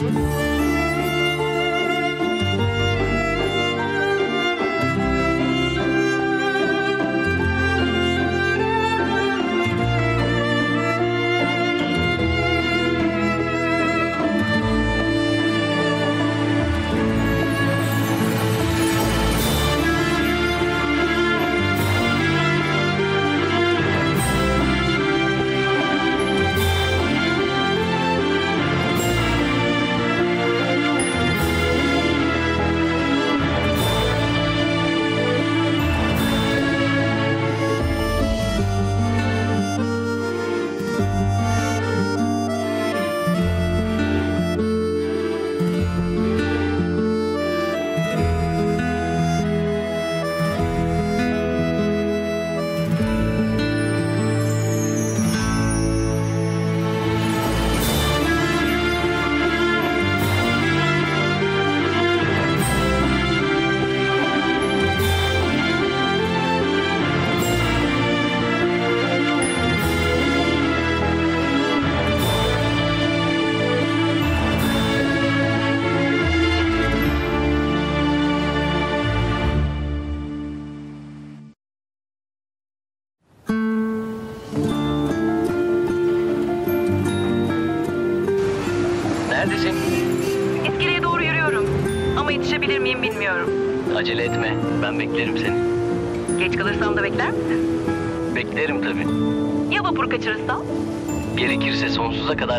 Música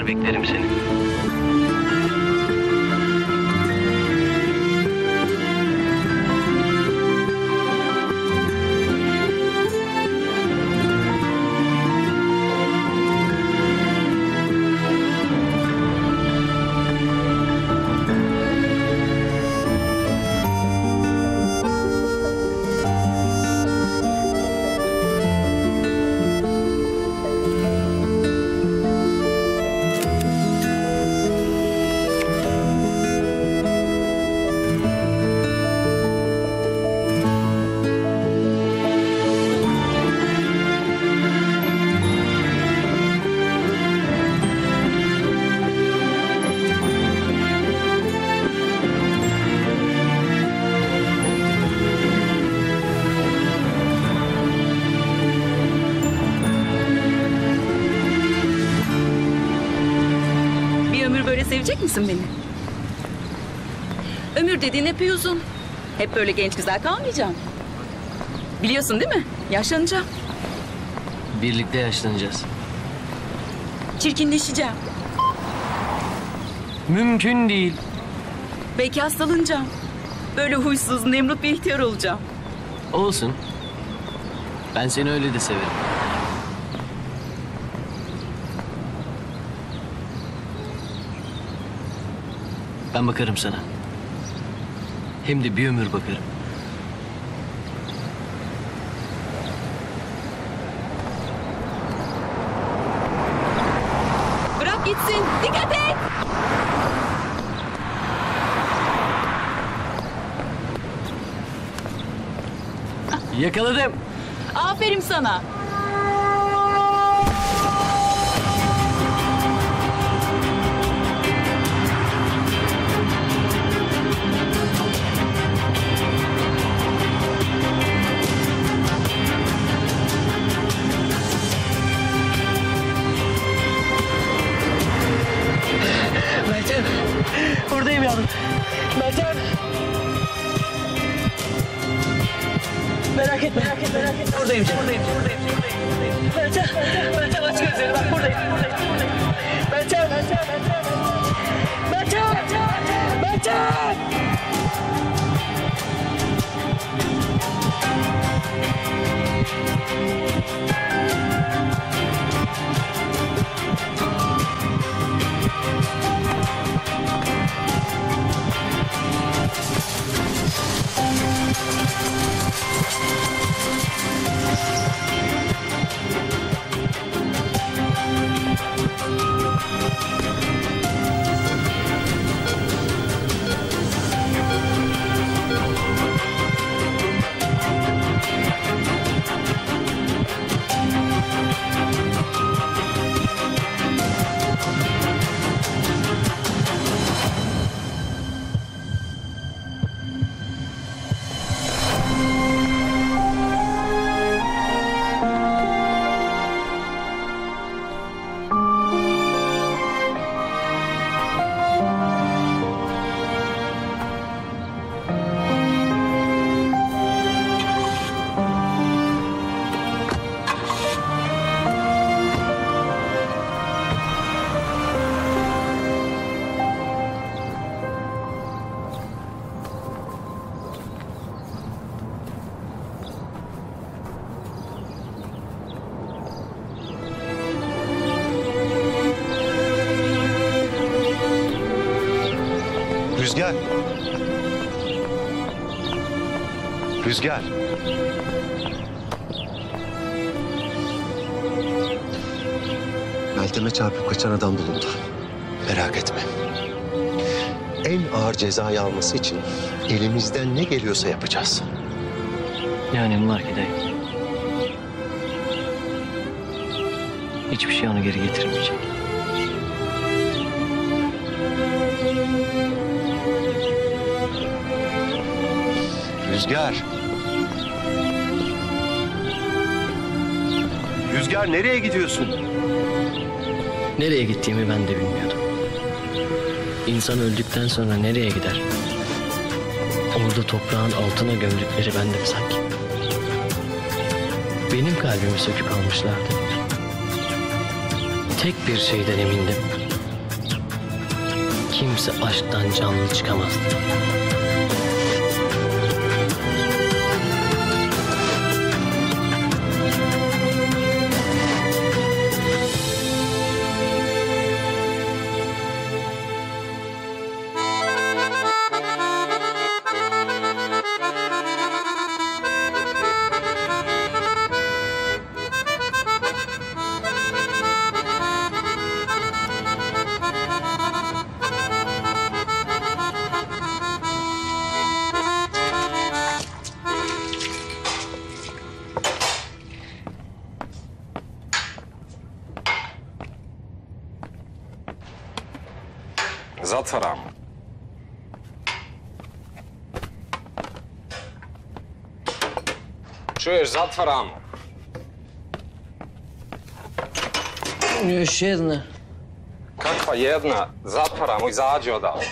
beklerim seni. Misin beni? Ömür dediğin epey uzun. Hep böyle genç güzel kalmayacağım. Biliyorsun değil mi? Yaşlanacağım. Birlikte yaşlanacağız. Çirkinleşeceğim. Mümkün değil. Belki hastalanacağım. Böyle huysuz, nemrut bir ihtiyar olacağım. Olsun. Ben seni öyle de severim. Ben bakarım sana. Hem de bir ömür bakarım. Bırak gitsin. Dikkat et. Yakaladım. Aferin sana. Alması için elimizden ne geliyorsa yapacağız. Ne önemi var ki dayı? Hiçbir şey onu geri getirmeyecek. Rüzgar. Rüzgar nereye gidiyorsun? Nereye gittiğimi ben de bilmiyordum. İnsan öldükten sonra nereye gider? Orada toprağın altına gömdükleri ben de mi sanki? Benim kalbimi söküp almışlardı. Tek bir şeyden emindim. Kimse aşktan canlı çıkamazdı. Zatvaram. Još jedna. Kakva jedna, zatvaramo, izađi odavde.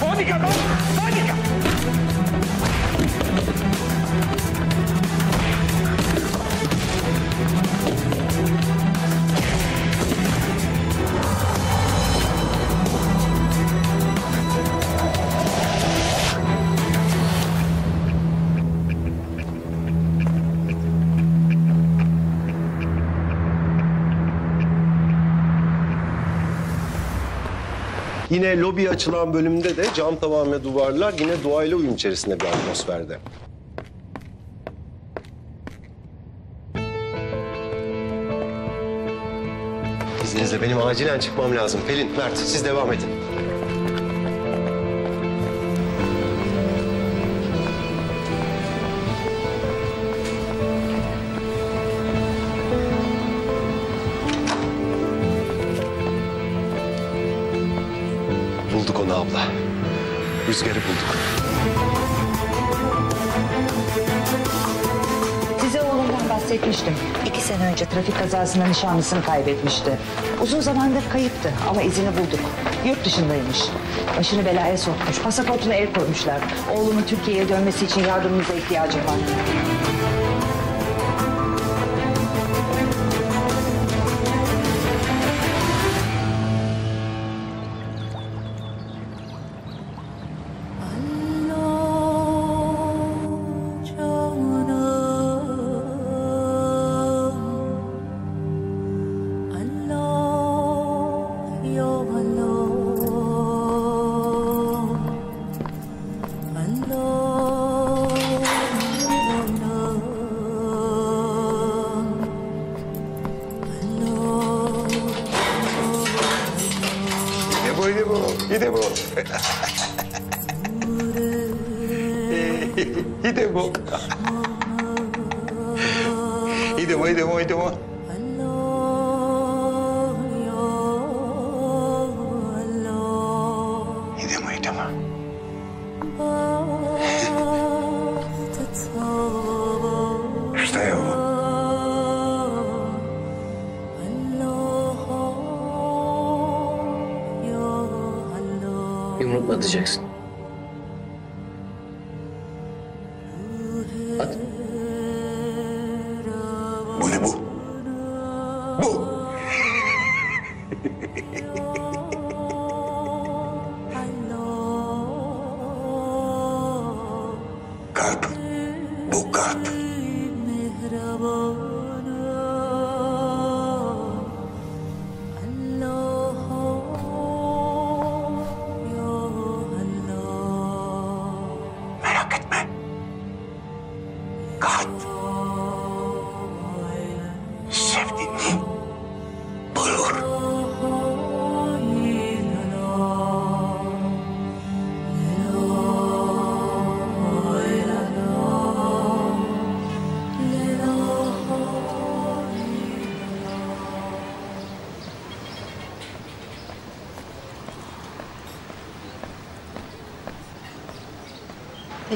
Vodi, vodi ga! Yine lobi açılan bölümde de cam tavan ve duvarlar yine doğayla uyum içerisinde bir atmosferde. İzninizle benim acilen çıkmam lazım. Pelin, Mert siz devam edin. Rüzgarı bulduk. Size oğlumdan bahsetmiştim. İki sene önce trafik kazasında nişanlısını kaybetmişti. Uzun zamandır kayıptı ama izini bulduk. Yurt dışındaymış. Başını belaya sokmuş. Pasaportuna el koymuşlar. Oğlumun Türkiye'ye dönmesi için yardımınıza ihtiyacım var.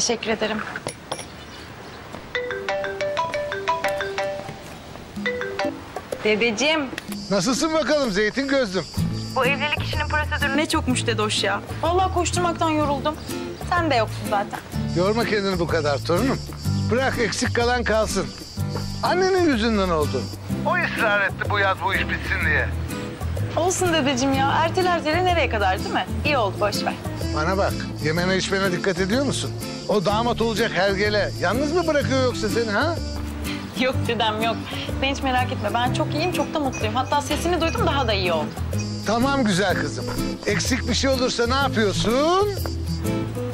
Teşekkür ederim. Dedeciğim, Nasılsın bakalım zeytin gözlüm? bu evlilik işinin prosedürü ne çok müştedoş ya. Vallahi koşturmaktan yoruldum. Sen de yoksun zaten. Yorma kendini bu kadar torunum. Bırak eksik kalan kalsın. Annenin yüzünden oldu. O ısrar etti bu yaz bu iş bitsin diye. Olsun dedeciğim ya. Ertele ertele nereye kadar değil mi? İyi oldu, boş ver. Bana bak, yemene içmene dikkat ediyor musun? O damat olacak hergele. Yalnız mı bırakıyor yoksa seni ha? Yok dedem yok. Sen hiç merak etme. Ben çok iyiyim, çok da mutluyum. Hatta sesini duydum daha da iyi oldu. Tamam güzel kızım. Eksik bir şey olursa ne yapıyorsun?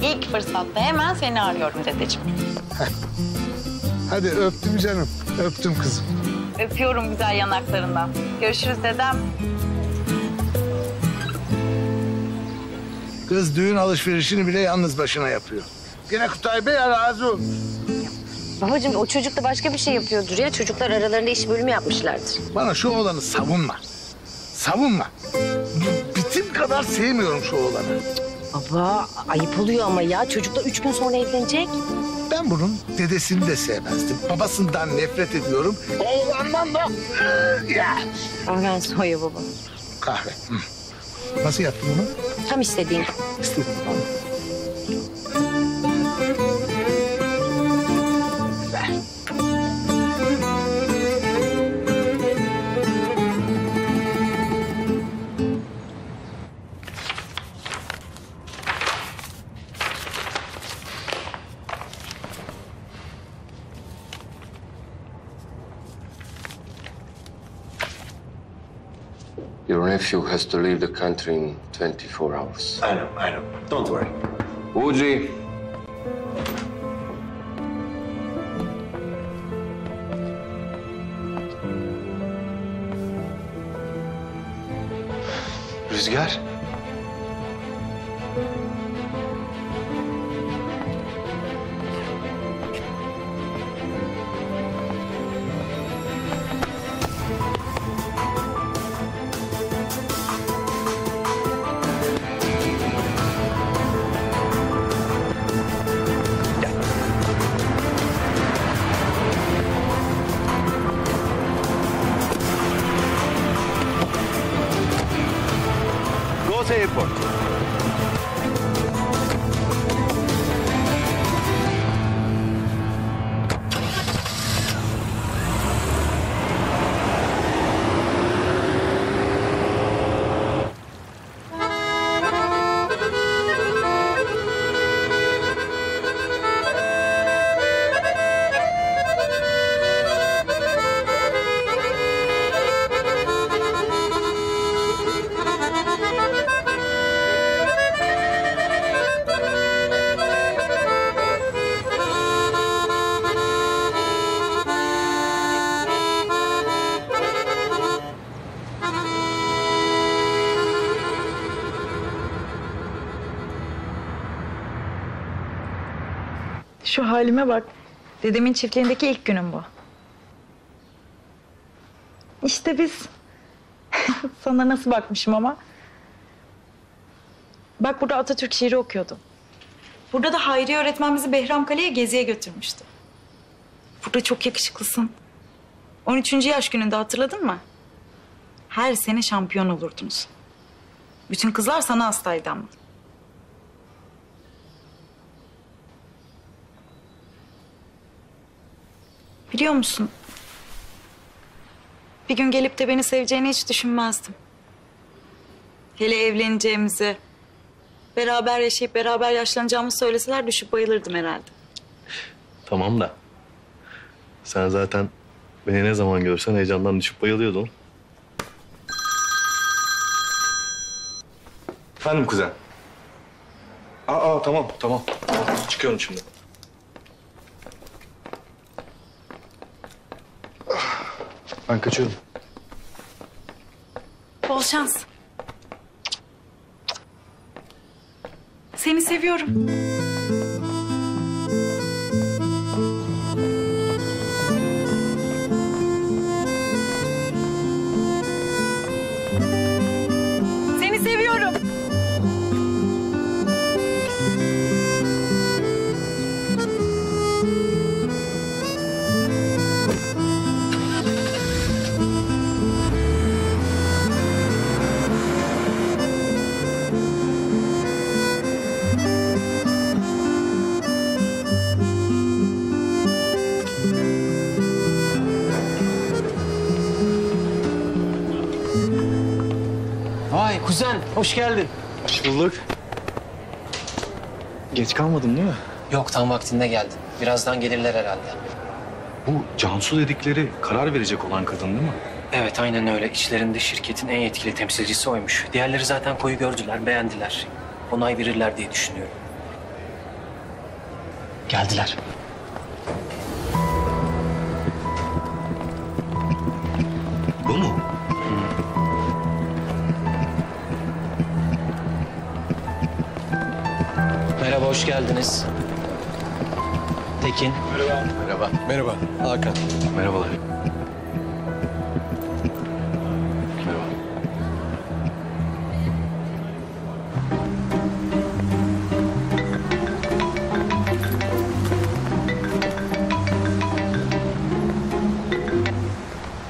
İlk fırsatta hemen seni arıyorum dedeciğim. Hadi öptüm canım. Öptüm kızım. Öpüyorum güzel yanaklarından. Görüşürüz dedem. Kız düğün alışverişini bile yalnız başına yapıyor. Yine Kutay Bey razı olsun. Babacığım o çocuk da başka bir şey yapıyordur ya. Çocuklar aralarında iş bölümü yapmışlardır. Bana şu oğlanı savunma. Savunma. B- Bitim kadar sevmiyorum şu oğlanı. Baba ayıp oluyor ama ya. Çocuklar üç gün sonra evlenecek. Ben bunun dedesini de sevmezdim. Babasından nefret ediyorum. Oğlandan da... ya. Öğren soya baba. Kahve. Hı. Nasıl yaptın bunu? Tam istediğim. İstedim. Nephew has to leave the country in 24 hours. I know, I know. Don't worry. Uđi. Rüzgar. Halime bak. Dedemin çiftliğindeki ilk günüm bu. İşte biz. Sana nasıl bakmışım ama. Bak burada Atatürk şiiri okuyordum. Burada da Hayri öğretmen bizi Behramkale'ye geziye götürmüştü. Burada çok yakışıklısın. 13. yaş gününde hatırladın mı? Her sene şampiyon olurdunuz. Bütün kızlar sana hastaydı ama. Biliyor musun? Bir gün gelip de beni seveceğini hiç düşünmezdim. Hele evleneceğimizi, beraber yaşayıp beraber yaşlanacağımızı söyleseler düşüp bayılırdım herhalde. Tamam da Sen zaten beni ne zaman görsen heyecandan düşüp bayılıyordun. Efendim kuzen. Aa, aa tamam tamam. Çıkıyorum şimdi. Ben kaçıyorum. Bol şans. Seni seviyorum. Hoş geldin. Hoş bulduk. Geç kalmadın değil mi? Yok tam vaktinde geldin. Birazdan gelirler herhalde. Bu Cansu dedikleri karar verecek olan kadın değil mi? Evet aynen öyle. İçlerinde şirketin en yetkili temsilcisi oymuş. Diğerleri zaten koyu gördüler, beğendiler. Onay verirler diye düşünüyorum. Geldiler. Hoş geldiniz. Tekin. Merhaba. Merhaba. Hakan. Merhabalar. Merhaba.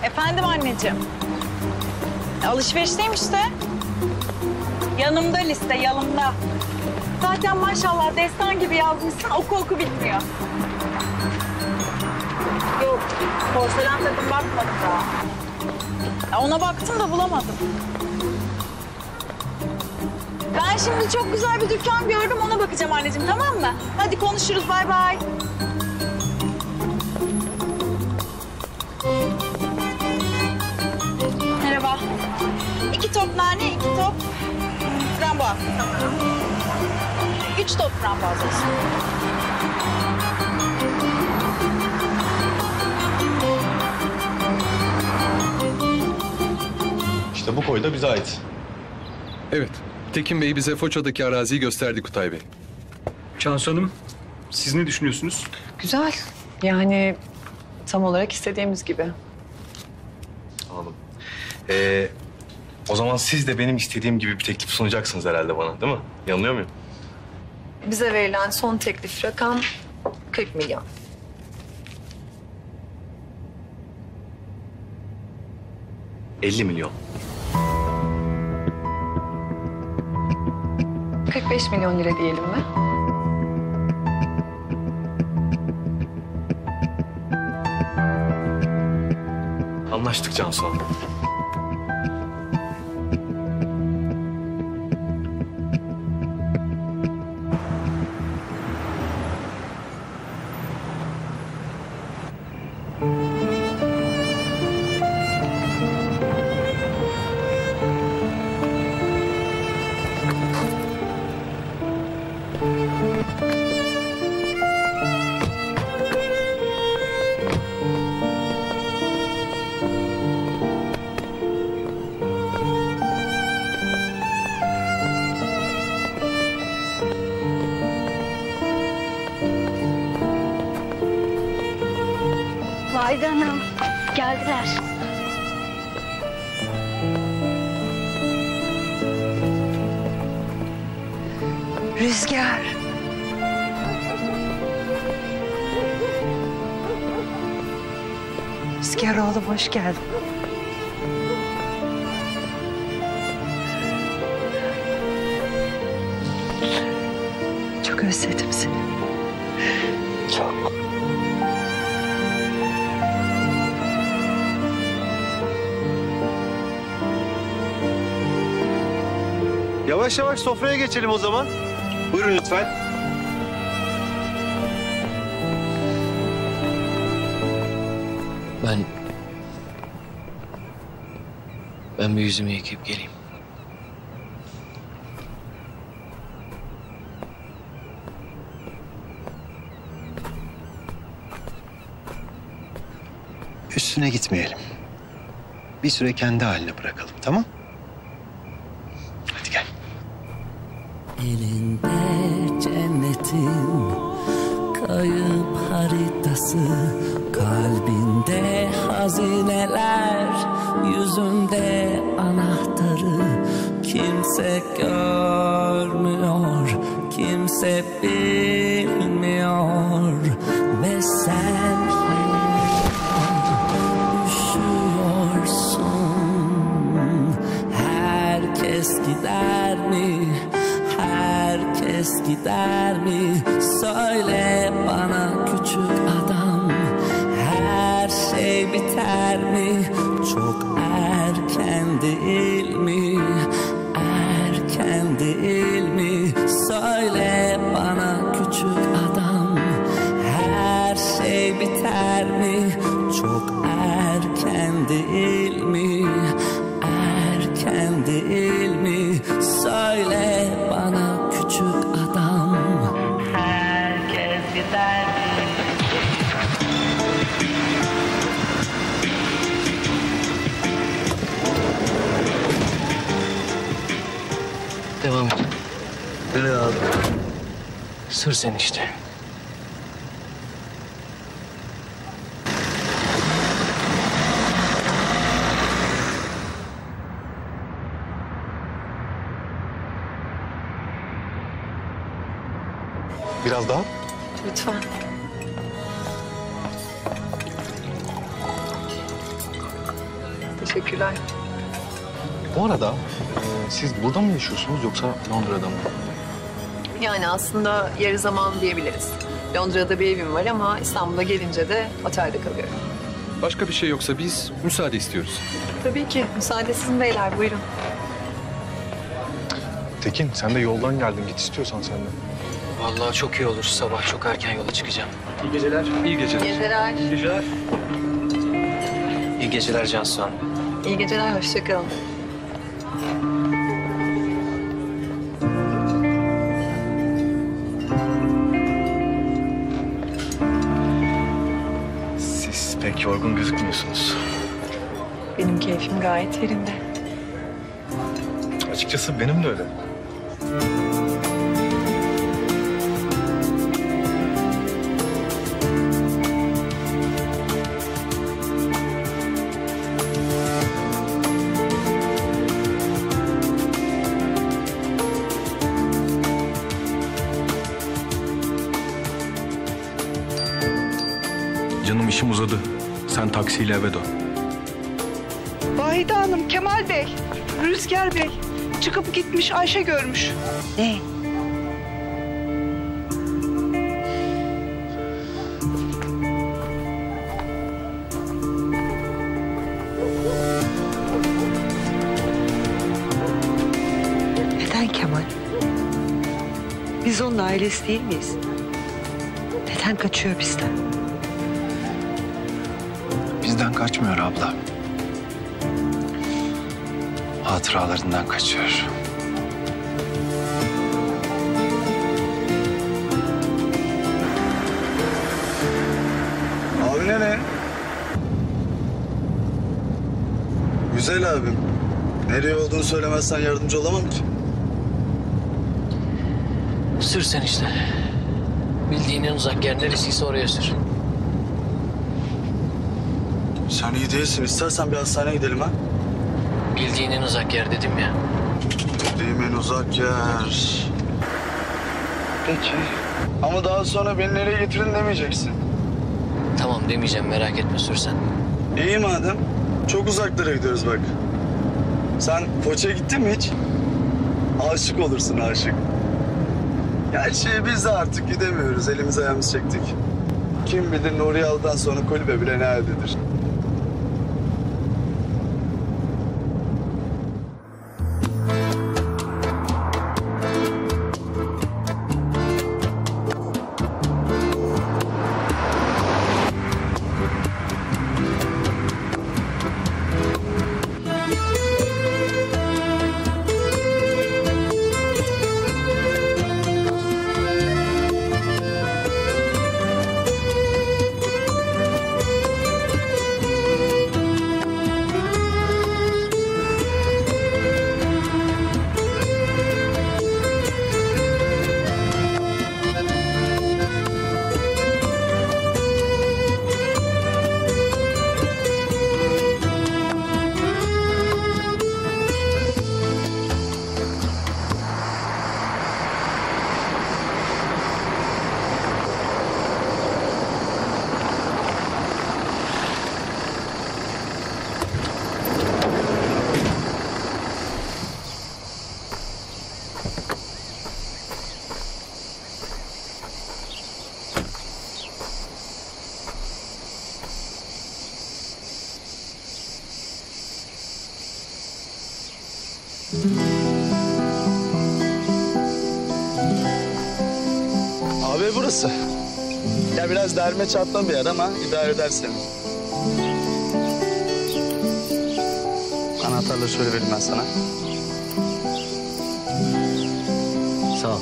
Efendim anneciğim. Alışverişteyim işte. Yanımda liste, yanımda. Sen maşallah destan gibi yazmışsın, oku oku bitmiyor. Yok, porselen takım bakmadım daha. Ya ona baktım da bulamadım. Ben şimdi çok güzel bir dükkan gördüm, ona bakacağım anneciğim, tamam mı? Hadi konuşuruz, bay bay. Merhaba. İki top nane, iki top frambuaz. Tamam. 3 toptan fazlası. İşte bu koy da bize ait. Evet. Tekin Bey bize Foça'daki araziyi gösterdi Kutay Bey. Cansu Hanım, siz ne düşünüyorsunuz? Güzel. Yani tam olarak istediğimiz gibi. Anladım. Ee, o zaman siz de benim istediğim gibi bir teklif sunacaksınız herhalde bana değil mi? Yanılıyor muyum? Bize verilen son teklif rakam 40 milyon. ...50 milyon. 45 milyon lira diyelim mi? Anlaştık Cansu Hanım. Geldiler. Rüzgar. Rüzgar oğlum hoş geldin. Yavaş yavaş sofraya geçelim o zaman. Buyurun lütfen. Ben... Ben bir yüzümü yıkayıp geleyim. Üstüne gitmeyelim. Bir süre kendi haline bırakalım tamam? Yani aslında yarı zaman diyebiliriz. Londra'da bir evim var ama İstanbul'a gelince de otelde kalıyorum. Başka bir şey yoksa biz müsaade istiyoruz. Tabii ki. Müsaade sizin beyler. Buyurun. Tekin sen de yoldan geldin. Git istiyorsan sen de. Vallahi çok iyi olur. Sabah çok erken yola çıkacağım. İyi geceler. İyi geceler. Geceler. İyi geceler. İyi geceler Cansu Hanım. İyi geceler. Hoşçakalın. Pek yorgun gözükmüyorsunuz. Benim keyfim gayet yerinde. Açıkçası benim de öyle. Taksiyle eve dön. Vahide Hanım, Kemal Bey, Rüzgar Bey çıkıp gitmiş Ayşe görmüş. Ne? Neden Kemal? Biz onun ailesi değil miyiz? Neden kaçıyor bizden? Kaçmıyor abla. Hatıralarından kaçıyor. Abi nereye? Güzel abim. Nereye olduğunu söylemezsen yardımcı olamam ki. Sür sen işte. Bildiğin en uzak yer neresiyse oraya sür. Sen iyi değilsin. İstersen bir hastaneye gidelim ha. Bildiğin en uzak yer dedim ya. Bildiğim en uzak yer. Peki. Ama daha sonra beni nereye getirin demeyeceksin. Tamam demeyeceğim merak etme sür sen. İyi madem. Çok uzaklara gidiyoruz bak. Sen Foç'a gittin mi hiç? Aşık olursun aşık. Gerçi biz de artık gidemiyoruz. Elimiz ayağımız çektik. Kim bilir Nuri Al'dan sonra kulübe bile nerededir? Biraz derme çatma bir yer ama idare eder seni. Anahtarları şöyle vereyim ben sana. Sağ ol.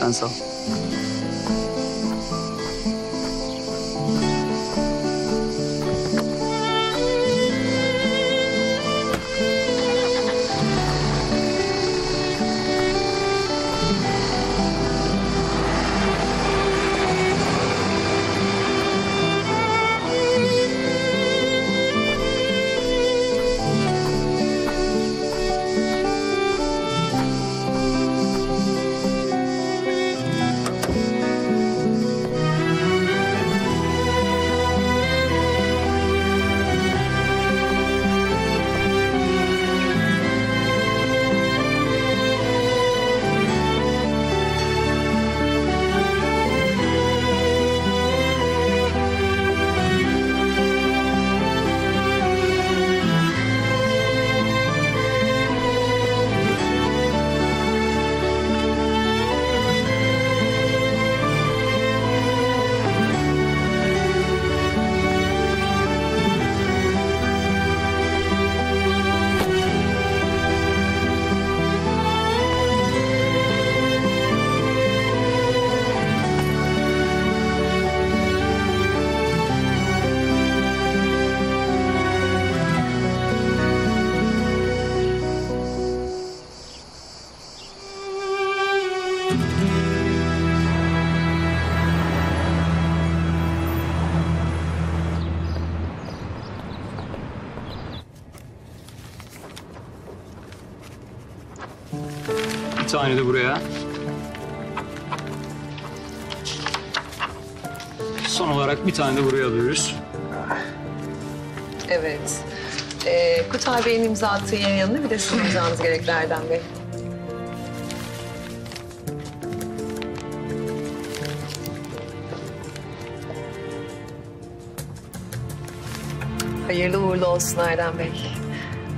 Sen sağ ol. Bir tane de buraya. Son olarak bir tane de buraya alıyoruz. Evet. Ee, Kutay Bey'in imza attığı yerin yanına bir de sizin imzanız gerekli Erdem Bey. Hayırlı uğurlu olsun Erdem Bey.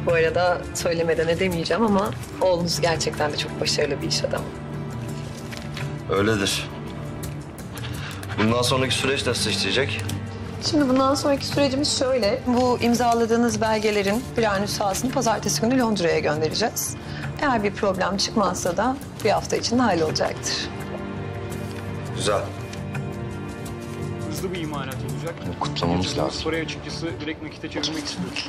Bu arada söylemeden edemeyeceğim ama oğlunuz gerçekten de çok başarılı bir iş adamı. Öyledir. Bundan sonraki süreç nasıl işleyecek? Şimdi bundan sonraki sürecimiz şöyle. Bu imzaladığınız belgelerin birer nüshasını pazartesi günü Londra'ya göndereceğiz. Eğer bir problem çıkmazsa da bir hafta içinde hallolacaktır. Güzel. Hızlı bir imalat olacak. Kutlamamız lazım. Parayı açıkçası direkt nakite çevirmek istiyoruz.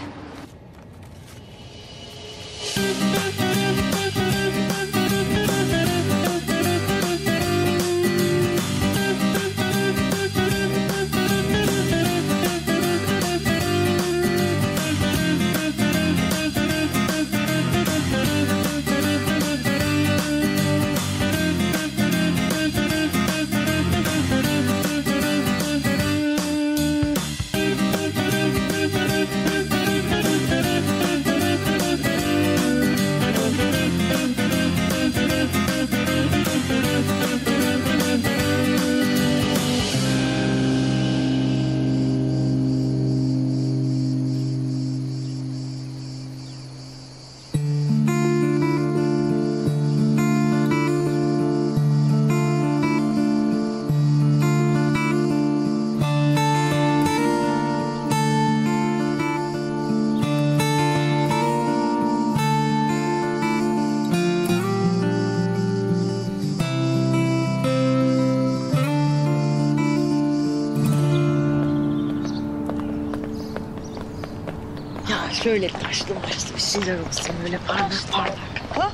Şöyle taşlı maçlı bir şeyler olsun böyle parlak parlak. Ha?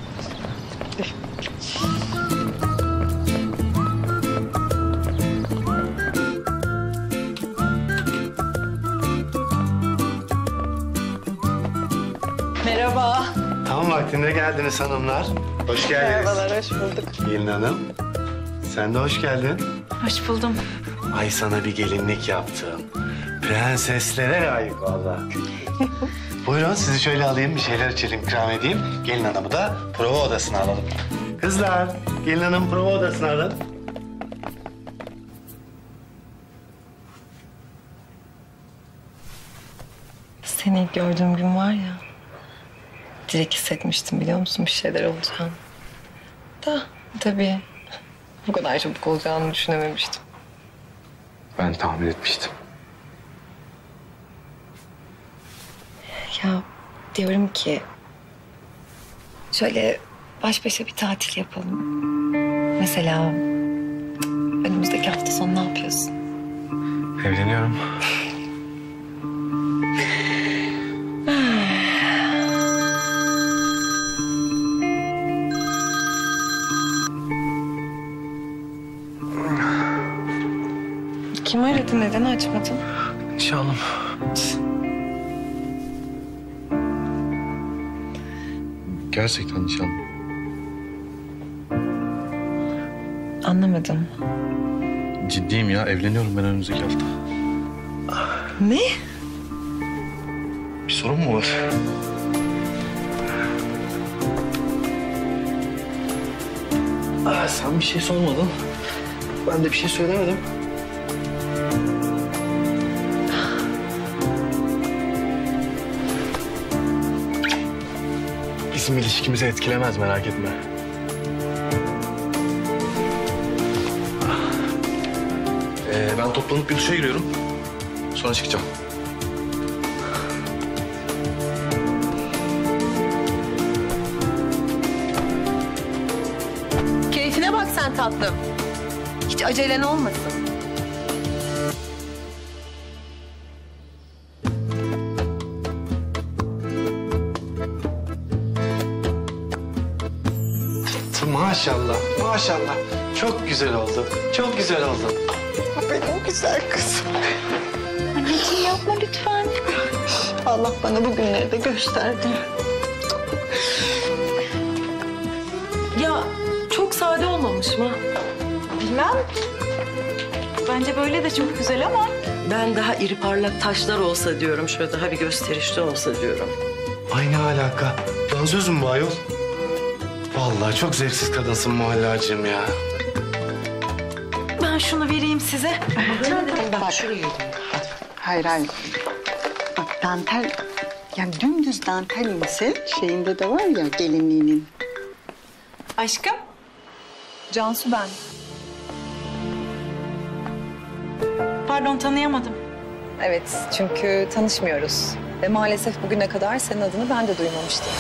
Merhaba. Tam vaktinde geldiniz hanımlar. Hoş geldiniz. Merhabalar, hoş bulduk. Gelin hanım. Sen de hoş geldin. Hoş buldum. Ay sana bir gelinlik yaptım. Prenseslere layık valla. Buyurun sizi şöyle alayım, bir şeyler içelim, ikram edeyim. Gelin hanımı da prova odasına alalım. Kızlar, gelin hanım prova odasına alın. Seni ilk gördüğüm gün var ya, direkt hissetmiştim biliyor musun bir şeyler olacağını. Da tabii bu kadar çabuk olacağını düşünememiştim. Ben tahmin etmiştim. Ya diyorum ki şöyle baş başa bir tatil yapalım. Mesela önümüzdeki hafta sonu ne yapıyorsun? Evleniyorum. Kim aradı neden açmadın? Nişanlım. Gerçekten nişanlım. Anlamadım. Ciddiyim ya. Evleniyorum ben önümüzdeki hafta. Ne? Bir sorun mu var? Aa, sen bir şey sormadın. Ben de bir şey söylemedim. Bizim ilişkimizi etkilemez merak etme. Ee, ben toplanıp bir duşa giriyorum. Sonra çıkacağım. Keyfine bak sen tatlım. Hiç acelen olmasın. Maşallah, maşallah. Çok güzel oldu. Çok güzel oldu. Benim güzel kızım. Anneciğim yapma lütfen. Allah bana bu günleri de gösterdi. Ya çok sade olmamış mı? Bilmem. Bence böyle de çok güzel ama Ben daha iri parlak taşlar olsa diyorum. Şöyle daha bir gösterişli olsa diyorum. Ay ne alaka? Dansöz mü bu ayol? Vallahi çok zevksiz kadınsın muhallacığım ya. ben şunu vereyim size. Bak. Hayır hayır. Bak dantel yani dümdüz dantel inse şeyinde de var ya gelinliğinin. Aşkım. Cansu ben. Pardon tanıyamadım. Evet çünkü tanışmıyoruz. Ve maalesef bugüne kadar senin adını ben de duymamıştım.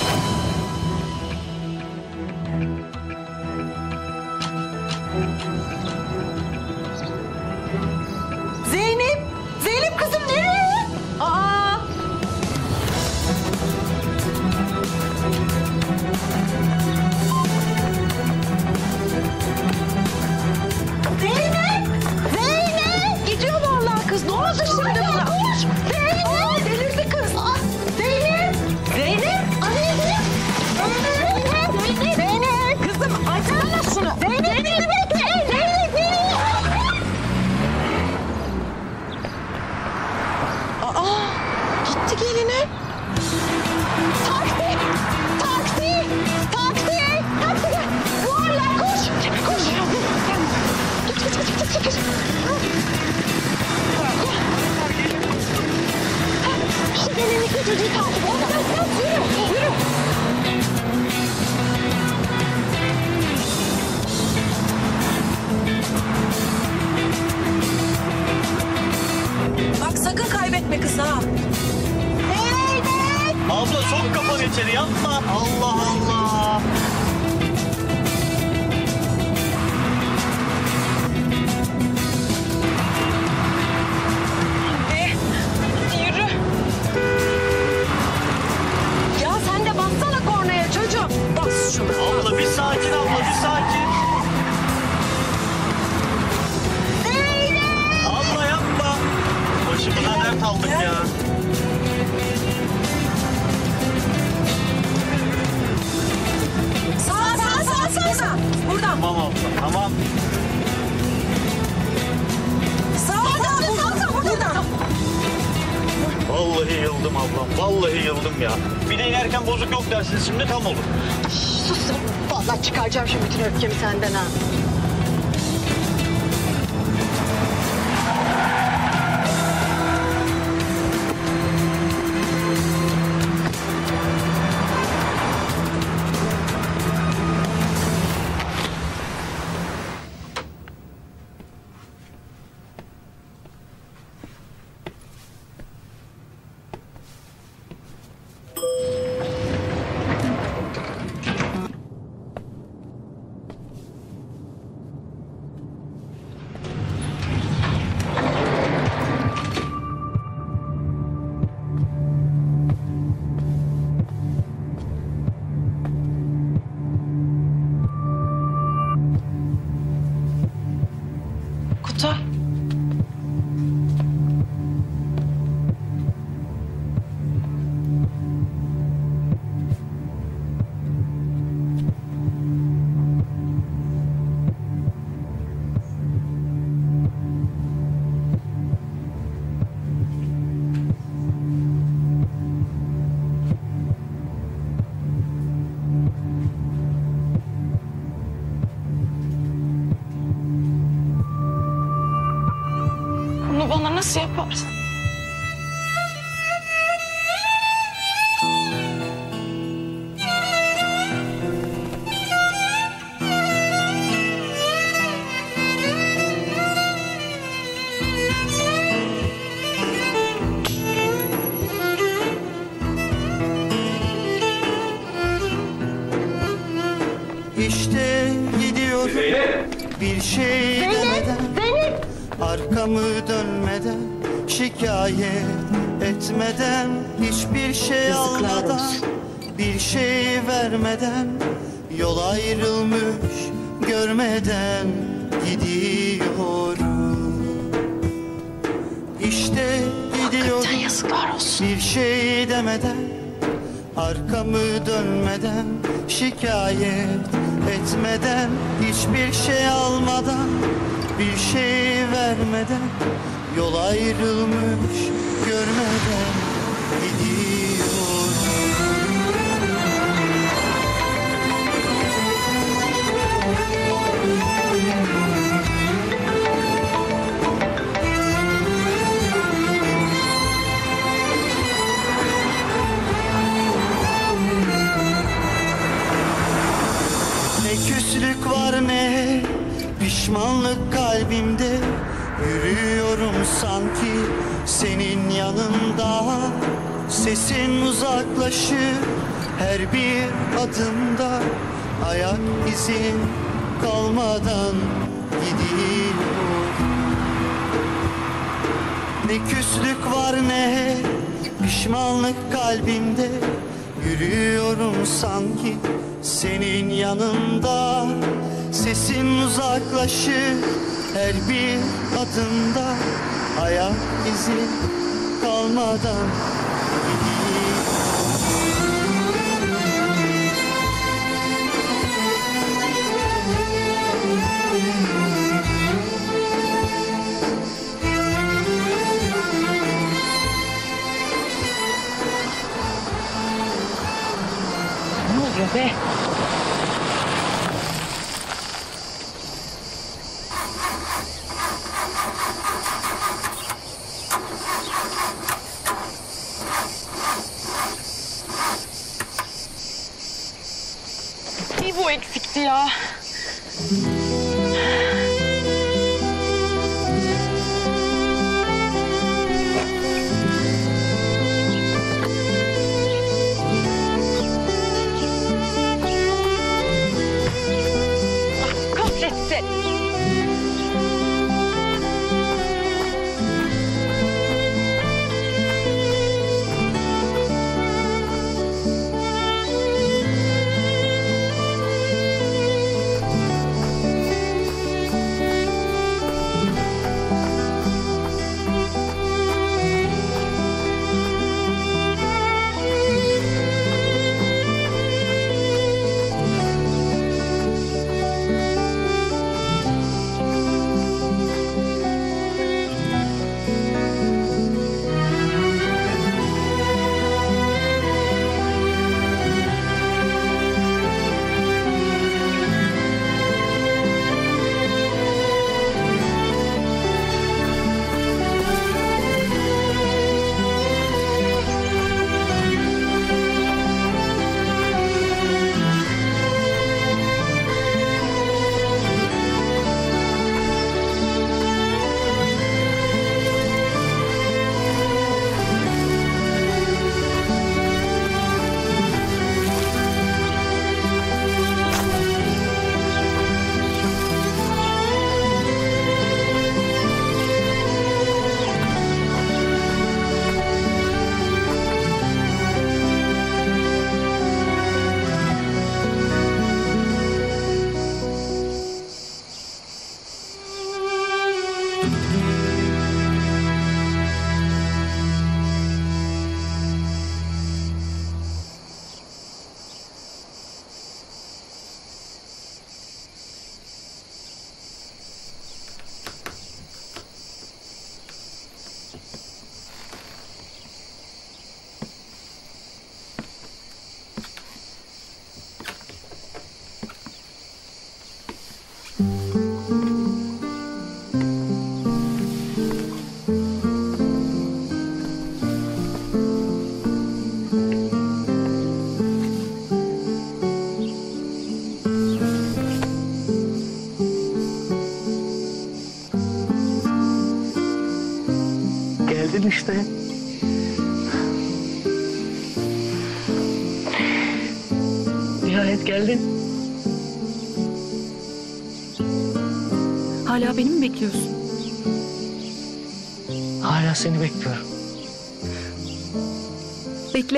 Nasıl yaparsın? İşte gidiyorum. Bir şey demeden Arkamı dönmeden şikayet etmeden Hiçbir şey Yazıklar almadan olsun. bir şey vermeden Yol ayrılmış görmeden gidiyorum İşte gidiyorum yazıklar olsun. bir şey demeden Arkamı dönmeden şikayet etmeden Hiçbir şey almadan bir şey vermeden Yol ayrılmış görmeden gidiyorum pişmanlık kalbimde Yürüyorum sanki senin yanında. Sesin uzaklaşır her bir adımda Ayak izin kalmadan gidiyor. Ne küslük var ne pişmanlık kalbimde. Yürüyorum sanki senin yanında Sesin uzaklaşır her bir adımda Ayak izi kalmadan be?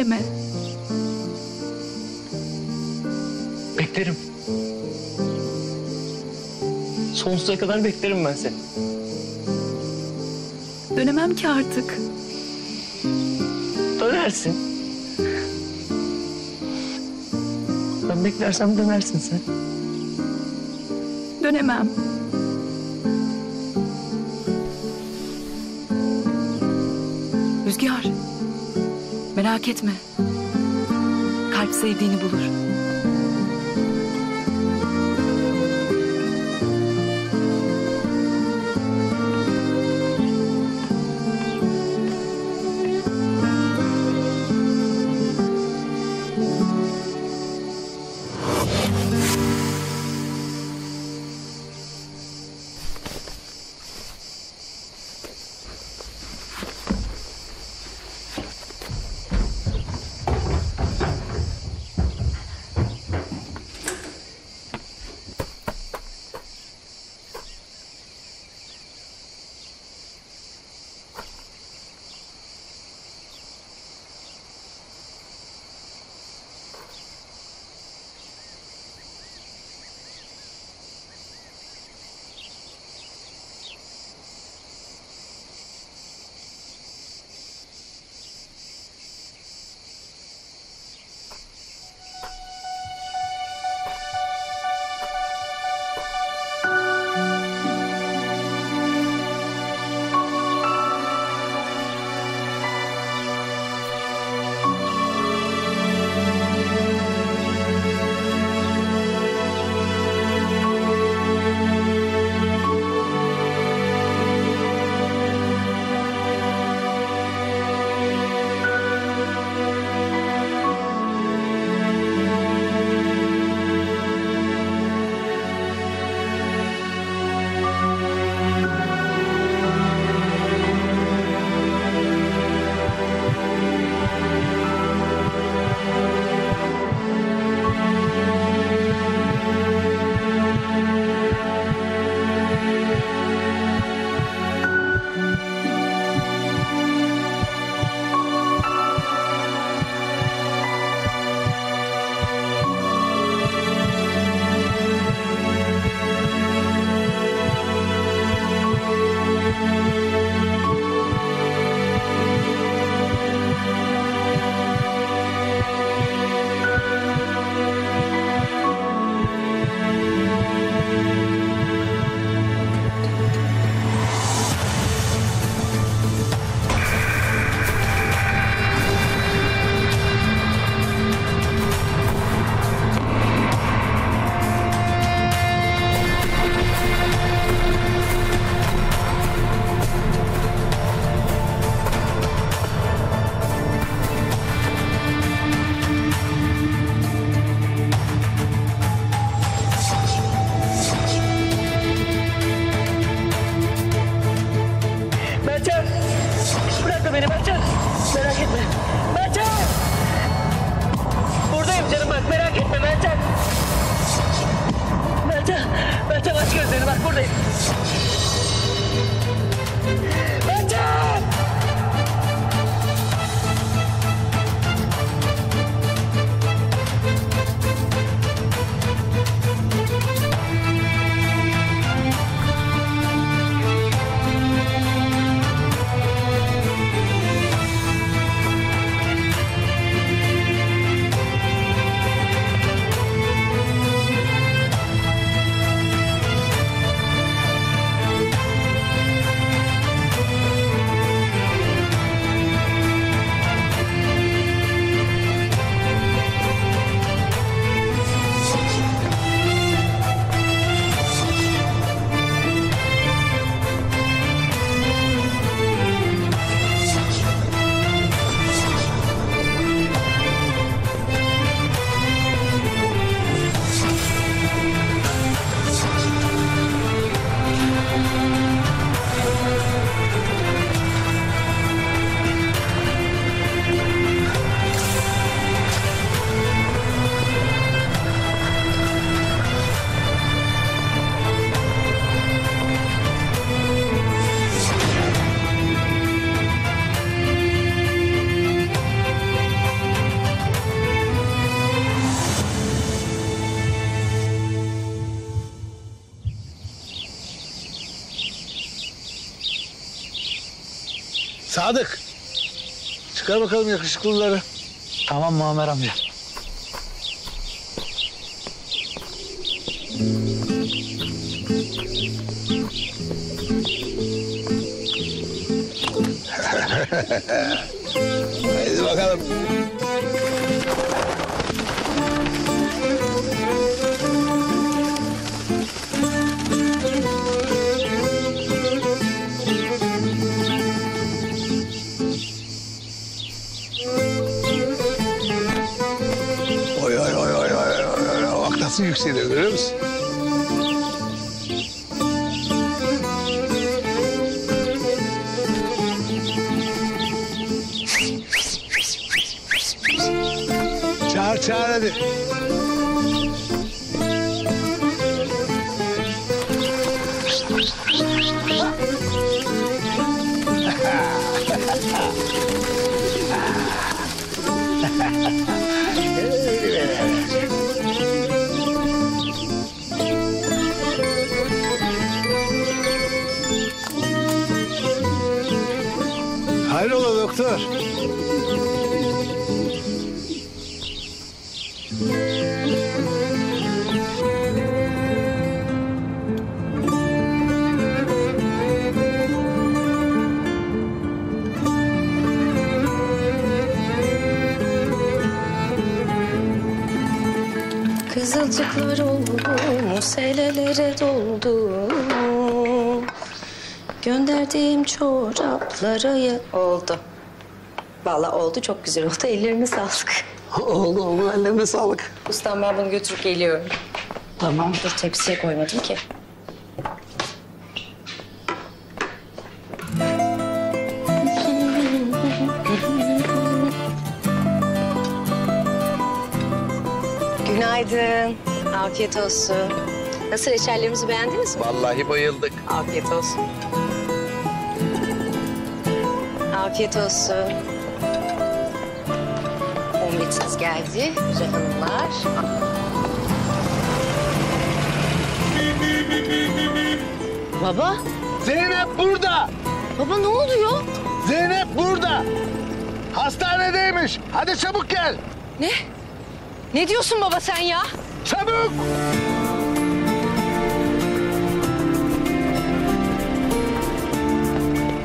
Bekleme. Beklerim. Sonsuza kadar beklerim ben seni. Dönemem ki artık. Dönersin. Ben beklersem dönersin sen. Dönemem. Merak etme. Kalp sevdiğini bulur. Çıkar bakalım yakışıklıları. Tamam Muammer amca. Oldu, muselelere doldu. Gönderdiğim çoraplara ya... Oldu. Vallahi oldu, çok güzel oldu. Ellerine sağlık. Oldu oldu ellerine sağlık. Ustam ben bunu götürüp geliyorum. Tamam. Dur tepsiye koymadım ki. Günaydın. Afiyet olsun. Nasıl reçellerimizi beğendiniz mi? Vallahi bayıldık. Afiyet olsun. Afiyet olsun. Omletiniz geldi. Güzel hanımlar. Baba. Zeynep burada. Baba ne oluyor? Zeynep burada. Hastanedeymiş. Hadi çabuk gel. Ne? Ne diyorsun baba sen ya? Çabuk.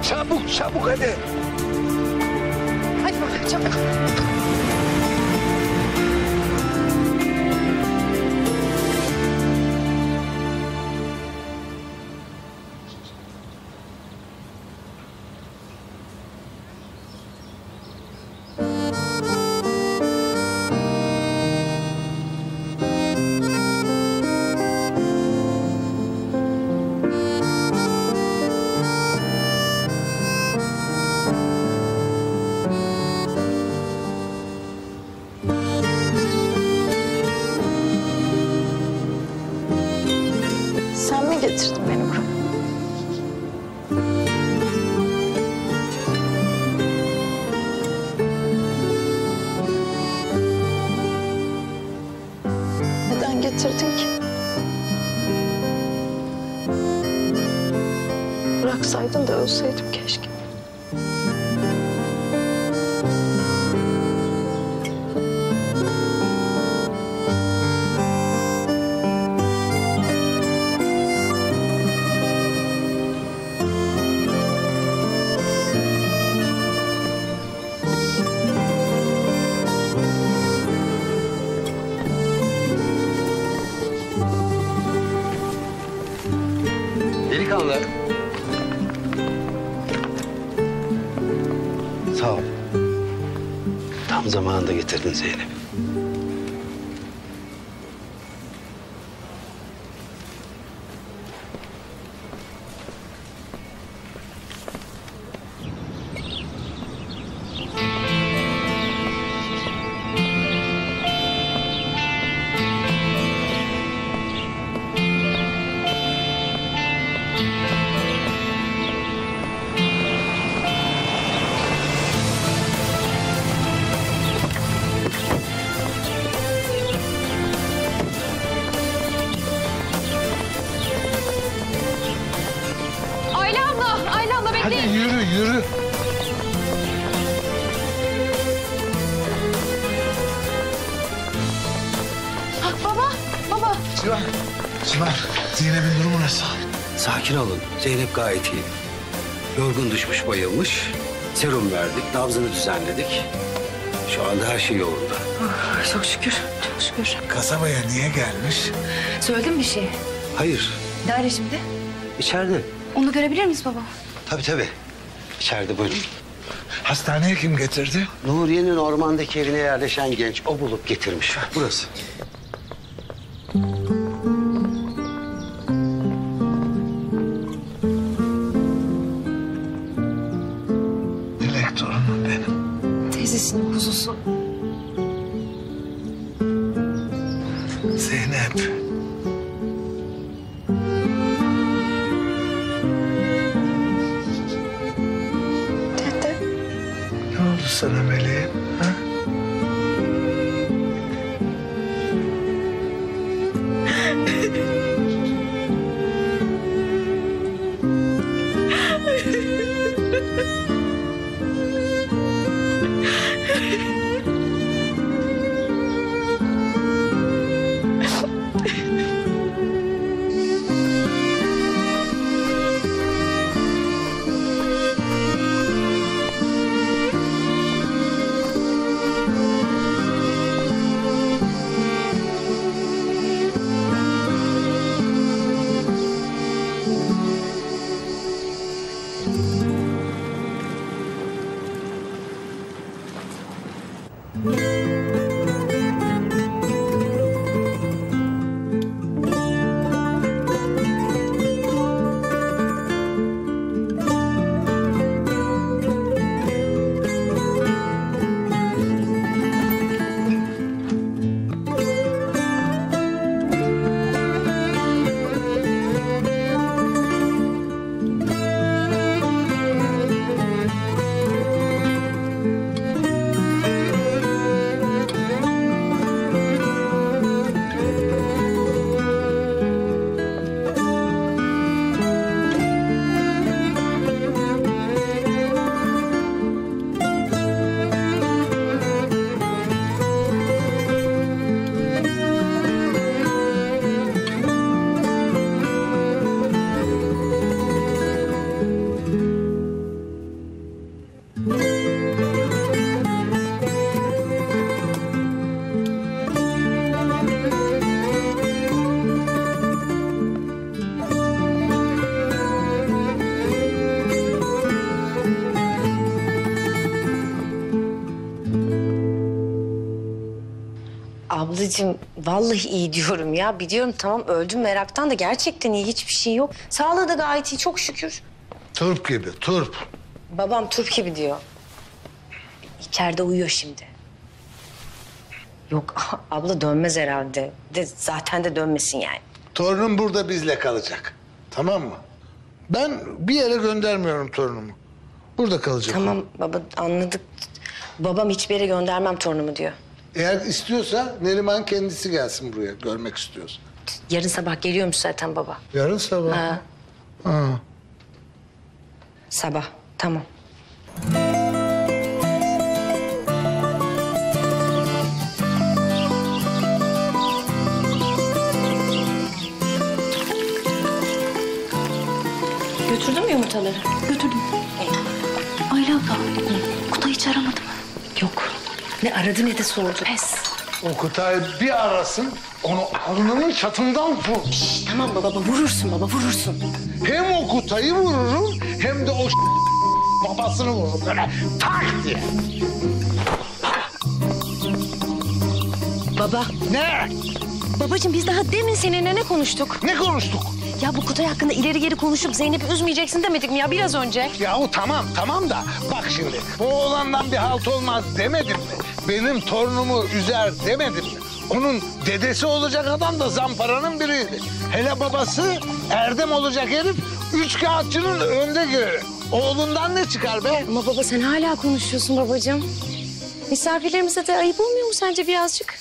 Çabuk çabuk hadi. Hadi baba çabuk. Getirdin Zeynep. Sakin olun. Zeynep gayet iyi. Yorgun düşmüş, bayılmış. Serum verdik, nabzını düzenledik. Şu anda her şey yolunda. Çok şükür, çok şükür. Kasabaya niye gelmiş? Söyledin mi bir şey? Hayır, Nerede şimdi? içeride. Onu görebilir miyiz baba? Tabii tabii. İçeride buyurun. Hastaneye kim getirdi? Nuriye'nin ormandaki evine yerleşen genç. O bulup getirmiş. Burası. Ablacığım vallahi iyi diyorum ya. Biliyorum tamam öldüm meraktan da gerçekten iyi hiçbir şey yok. Sağlığı da gayet iyi çok şükür. Turp gibi, turp. Babam turp gibi diyor. İçeride uyuyor şimdi. Yok abla dönmez herhalde. De, zaten de dönmesin yani. Torunum burada bizle kalacak. Tamam mı? Ben bir yere göndermiyorum torunumu. Burada kalacak. Tamam baba anladık. Babam hiçbir yere göndermem torunumu diyor. Eğer istiyorsa Neriman kendisi gelsin buraya görmek istiyorsa. Yarın sabah geliyormuş zaten baba. Yarın sabah. Ha, Ha. sabah tamam. Götürdün mü yumurtaları? Götürdüm. Ayla abla, Kutay hiç aramadı mı? Yok. Ne aradı ne de sordu. Pes. O Kutay bir arasın, onu alnının çatından vur. Tamam baba, baba vurursun baba vurursun. Hem o Kutay'ı vururum hem de o babasını vururum. Böyle tak diye. Baba. Ne? Babacığım biz daha demin seninle ne konuştuk? Ne konuştuk? Ya bu Kutay hakkında ileri geri konuşup Zeynep'i üzmeyeceksin demedik mi ya biraz önce? Yahu tamam tamam da bak şimdi bu oğlandan bir halt olmaz demedim mi? Benim torunumu üzer demedim mi? Onun dedesi olacak adam da zamparanın biriydi. Hele babası Erdem olacak herif üç kağıtçının önde girer. Oğlundan ne çıkar be? Ama baba sen hala konuşuyorsun babacığım. Misafirlerimize de ayıp olmuyor mu sence birazcık?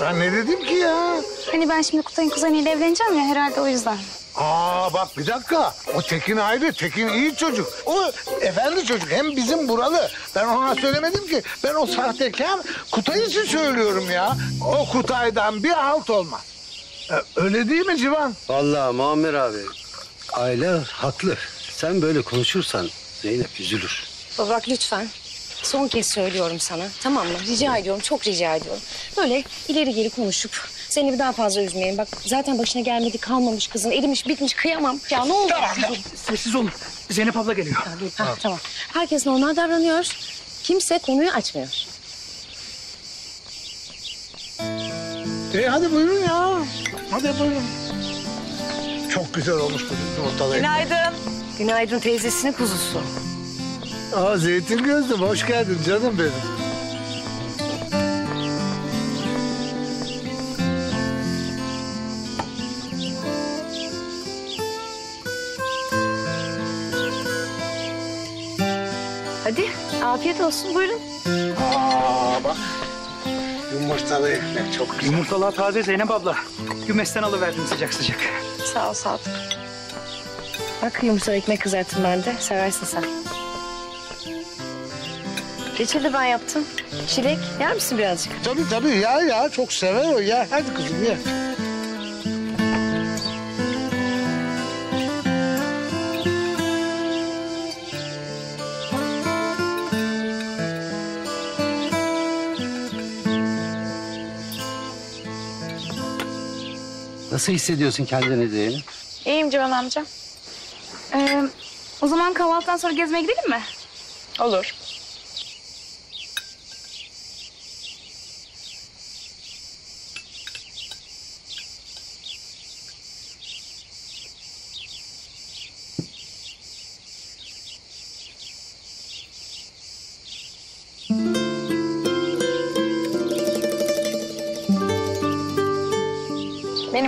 Ben ne dedim ki ya? Hani ben şimdi Kutay'ın kuzeniyle evleneceğim ya herhalde o yüzden. Aa bak bir dakika. O Tekin ayrı. Tekin iyi çocuk. O efendi çocuk. Hem bizim buralı. Ben ona söylemedim ki. Ben o sahtekar Kutay için söylüyorum ya. O Kutay'dan bir halt olmaz. E, Öyle değil mi Civan? Vallahi Muammer abi, Ayla haklı. Sen böyle konuşursan Zeynep üzülür. Baba bak lütfen. Son kez söylüyorum sana. Tamam mı? Rica ediyorum. Çok rica ediyorum. Böyle ileri geri konuşup seni bir daha fazla üzmeyin. Bak zaten başına gelmedi kalmamış kızın. Erimiş bitmiş kıyamam. Ya ne olur. Sessiz olun. Zeynep abla geliyor. Ha, tamam. Herkes normal davranıyor. Kimse konuyu açmıyor. E hadi buyurun ya. Hadi buyurun. Çok güzel olmuş bu yumurtalı ekmek. Günaydın. Günaydın teyzesinin kuzusu. Aa zeytin gözlüm hoş geldin canım benim. Afiyet olsun buyurun. Aa bak. Yumurtalı ekmek çok güzel. Yumurtalar taze Zeynep abla. Kümesten alıverdim sıcak sıcak. Sağ ol Sadık. Bak yumurtalı ekmek kızarttım ben de. Seversin sen. Reçeli de ben yaptım. Çilek yer misin birazcık? Tabii tabii ya ya çok sever o ya. Hadi kızım ye. Nasıl hissediyorsun kendini Zeynep? İyiyim Civan amca. Ee, o zaman kahvaltıdan sonra gezmeye gidelim mi? Olur.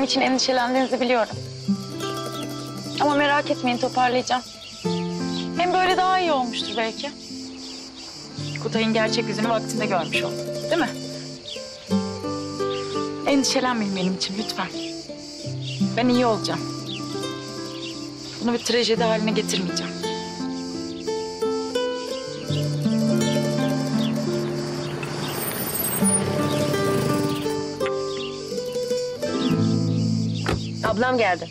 İçin endişelendiğinizi biliyorum. Ama merak etmeyin toparlayacağım. Hem böyle daha iyi olmuştur belki. Kutay'ın gerçek yüzünü vaktinde görmüş oldum. Değil mi? Endişelenmeyin benim için lütfen. Ben iyi olacağım. Bunu bir trajedi haline getirmeyeceğim. Ablam geldi.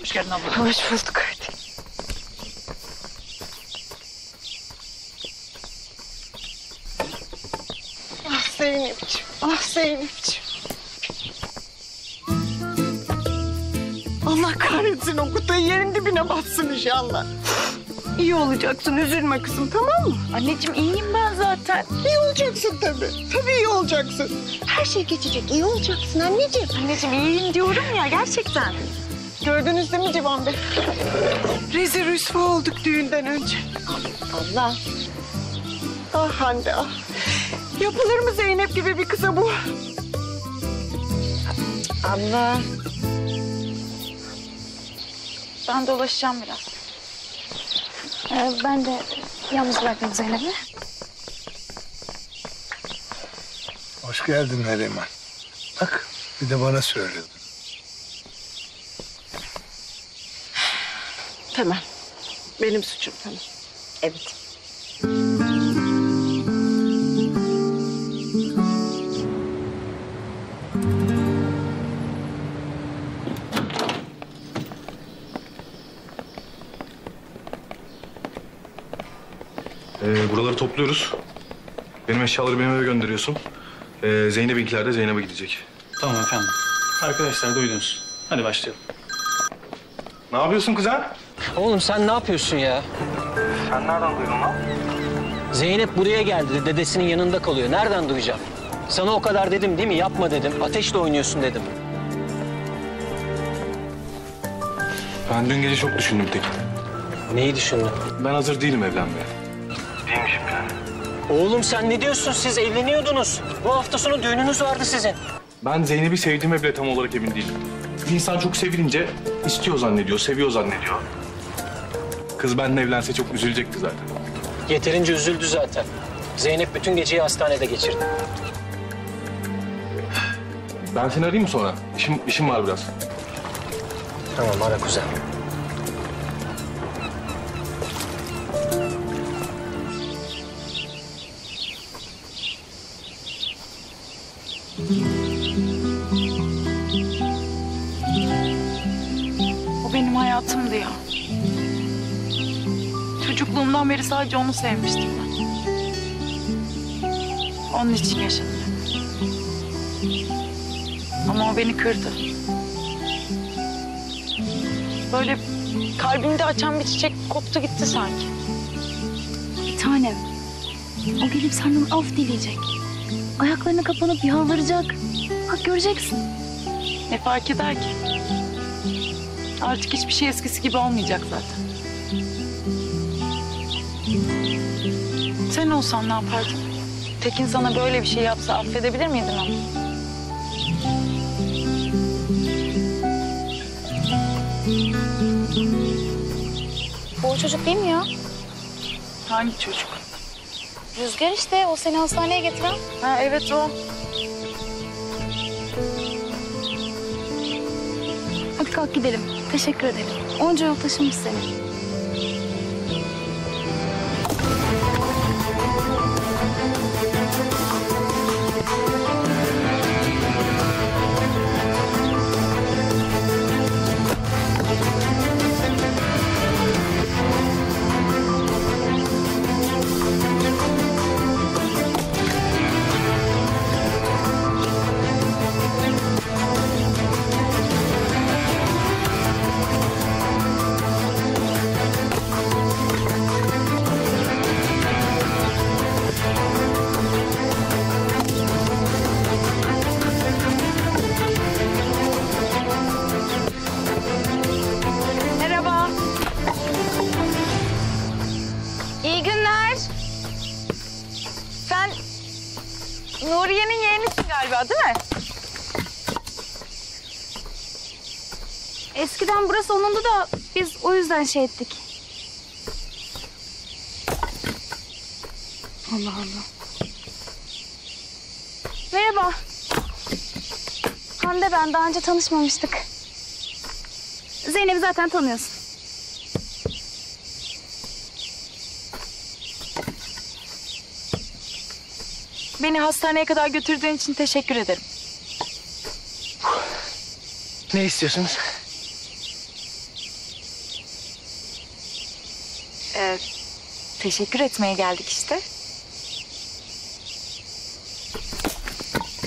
Hoş geldin abla. Hoş bulduk. Ah Zeynep'ciğim, ah Zeynep'ciğim. Allah kahretsin o kutuyu yerin dibine batsın inşallah. İyi olacaksın, üzülme kızım tamam mı? Anneciğim iyiyim ben zaten. İyi olacaksın tabii. Tabii iyi olacaksın. Her şey geçecek, iyi olacaksın anneciğim. Anneciğim iyiyim diyorum ya gerçekten. Gördünüz değil mi Civan Bey? Rezil rüsva olduk düğünden önce. Allah. Ah Hande ah. Yapılır mı Zeynep gibi bir kıza bu? Abla. Ben dolaşacağım biraz. Ee, ben de yalnız bırakayım Zeynep'i. Hoş geldin Neriman. Bak bir de bana söylüyordun. Tamam. Benim suçum tamam. Evet. Topluyoruz. Benim eşyaları benim eve gönderiyorsun. Ee, Zeynep'inkiler de Zeynep'e gidecek. Tamam efendim. Arkadaşlar duydunuz. Hadi başlayalım. Ne yapıyorsun kuzen? Oğlum sen ne yapıyorsun ya? Sen nereden duydun lan? Zeynep buraya geldi. Dedesinin yanında kalıyor. Nereden duyacağım? Sana o kadar dedim değil mi? Yapma dedim. Ateşle oynuyorsun dedim. Ben dün gece çok düşündüm Tekin. Neyi düşündün? Ben hazır değilim evlenmeye. Oğlum sen ne diyorsun? Siz evleniyordunuz. Bu hafta sonu düğününüz vardı sizin. Ben Zeynep'i sevdiğime bile tam olarak emin değilim. Bir insan çok sevilince istiyor zannediyor, seviyor zannediyor. Kız benimle evlense çok üzülecekti zaten. Yeterince üzüldü zaten. Zeynep bütün geceyi hastanede geçirdi. Ben seni arayayım mı sonra? İşim, işim var biraz. Tamam ara kuzen. Çocukluğumdan beri sadece onu sevmiştim ben. Onun için yaşadım. Ama o beni kırdı. Böyle kalbimde açan bir çiçek koptu gitti sanki. Bir tanem. O gelip senden af dileyecek. Ayaklarına kapanıp yalvaracak. Bak göreceksin. Ne fark eder ki? Artık hiçbir şey eskisi gibi olmayacak zaten. Sen olsan ne yapardın? Tekin sana böyle bir şey yapsa affedebilir miydin onu? Bu o çocuk değil mi ya? Hangi çocuk? Rüzgar işte o seni hastaneye getiren. Ha evet o. Hadi kalk gidelim. Teşekkür ederim. Onca yol taşımış seni. Nuriye'nin yeğenisin galiba değil mi? Eskiden burası onundu da biz o yüzden şey ettik. Allah Allah. Merhaba. Hande ben daha önce tanışmamıştık. Zeynep'i zaten tanıyorsun. Beni hastaneye kadar götürdüğün için teşekkür ederim. Ne istiyorsunuz? Ee, teşekkür etmeye geldik işte.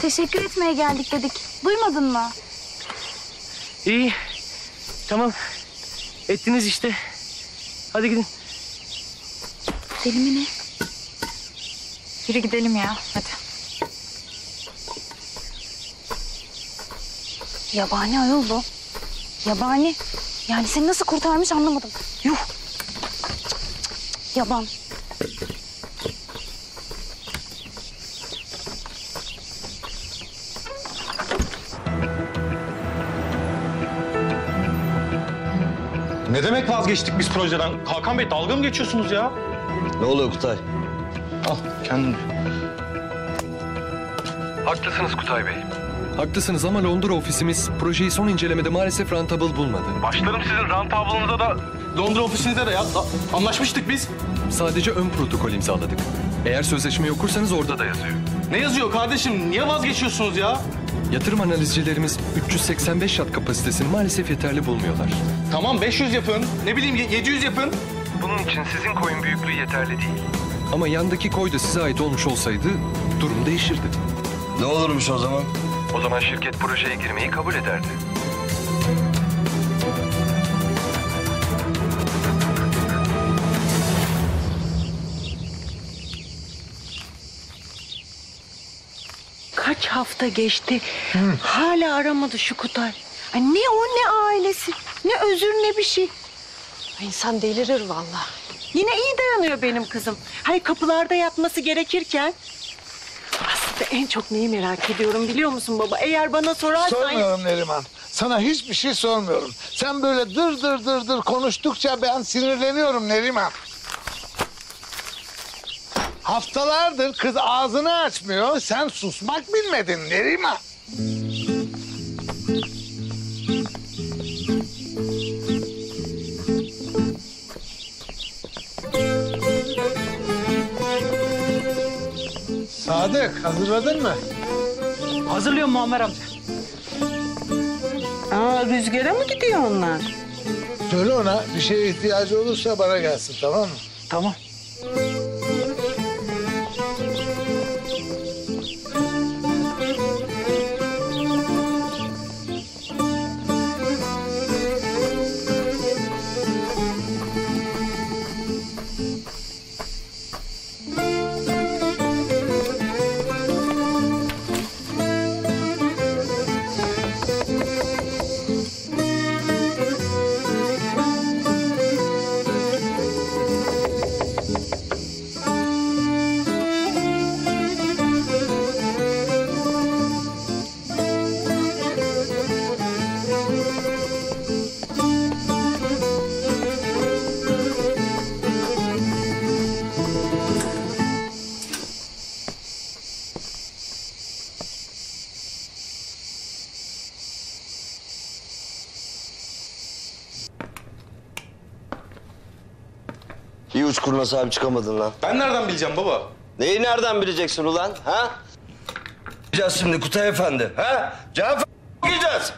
Teşekkür etmeye geldik dedik. Duymadın mı? İyi. Tamam. Ettiniz işte. Hadi gidin. Deli mi ne? Yürü gidelim ya hadi. Yabani ayol bu. Yabani. Yani seni nasıl kurtarmış anlamadım. Yuh. Cık, cık, cık. Yaban. Ne demek vazgeçtik biz projeden? Hakan Bey dalga mı geçiyorsunuz ya? Ne oluyor Kutay? Al kendin. Haklısınız Kutay Bey. Haklısınız ama Londra ofisimiz projeyi son incelemede maalesef rentable bulmadı. Başlarım sizin rantablınıza da Londra ofisinizde de ya. Anlaşmıştık biz. Sadece ön protokol imzaladık. Eğer sözleşmeyi okursanız orada da yazıyor. Ne yazıyor kardeşim? Niye vazgeçiyorsunuz ya? Yatırım analizcilerimiz 385 yat kapasitesini maalesef yeterli bulmuyorlar. Tamam 500 yapın. Ne bileyim ye- 700 yapın. Bunun için sizin koyun büyüklüğü yeterli değil. Ama yandaki koy da size ait olmuş olsaydı durum değişirdi. Ne olurmuş o zaman? O zaman şirket projeye girmeyi kabul ederdi. Kaç hafta geçti. Hala aramadı şu Kutay. Ay ne o ne ailesi. Ne özür ne bir şey. İnsan delirir vallahi. Yine iyi dayanıyor benim kızım. Hay kapılarda yatması gerekirken. Aslında en çok neyi merak ediyorum biliyor musun baba? Eğer bana sorarsan... Sormuyorum Neriman. Sana hiçbir şey sormuyorum. Sen böyle dır dır dır dır konuştukça ben sinirleniyorum Neriman. Haftalardır kız ağzını açmıyor. Sen susmak bilmedin Neriman. Sadık hazırladın mı? Hazırlıyorum Muammer amca. Aa, rüzgara mı gidiyor onlar? Söyle ona bir şeye ihtiyacı olursa bana gelsin tamam mı? Tamam. Uçkuruna sahip çıkamadın lan. Ben nereden bileceğim baba? Neyi nereden bileceksin ulan ha? Gideceğiz şimdi Kutay Efendi ha? Cevap gideceğiz.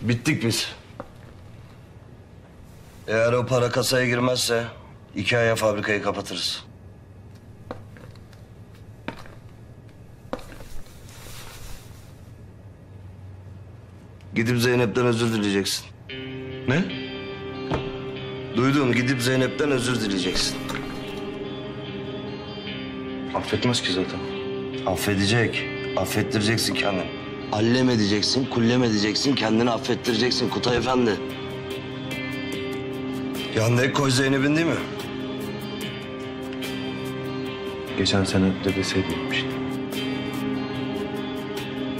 Bittik biz. Eğer o para kasaya girmezse iki aya fabrikayı kapatırız. Gidip Zeynep'ten özür dileyeceksin. Ne? Duydun gidip Zeynep'ten özür dileyeceksin. Affetmez ki zaten. Affedecek. Affettireceksin kendini. Allem edeceksin, kullem edeceksin, kendini affettireceksin Kutay Efendi. Yanında ek koy Zeynep'in değil mi? Geçen sene de deseydim işte.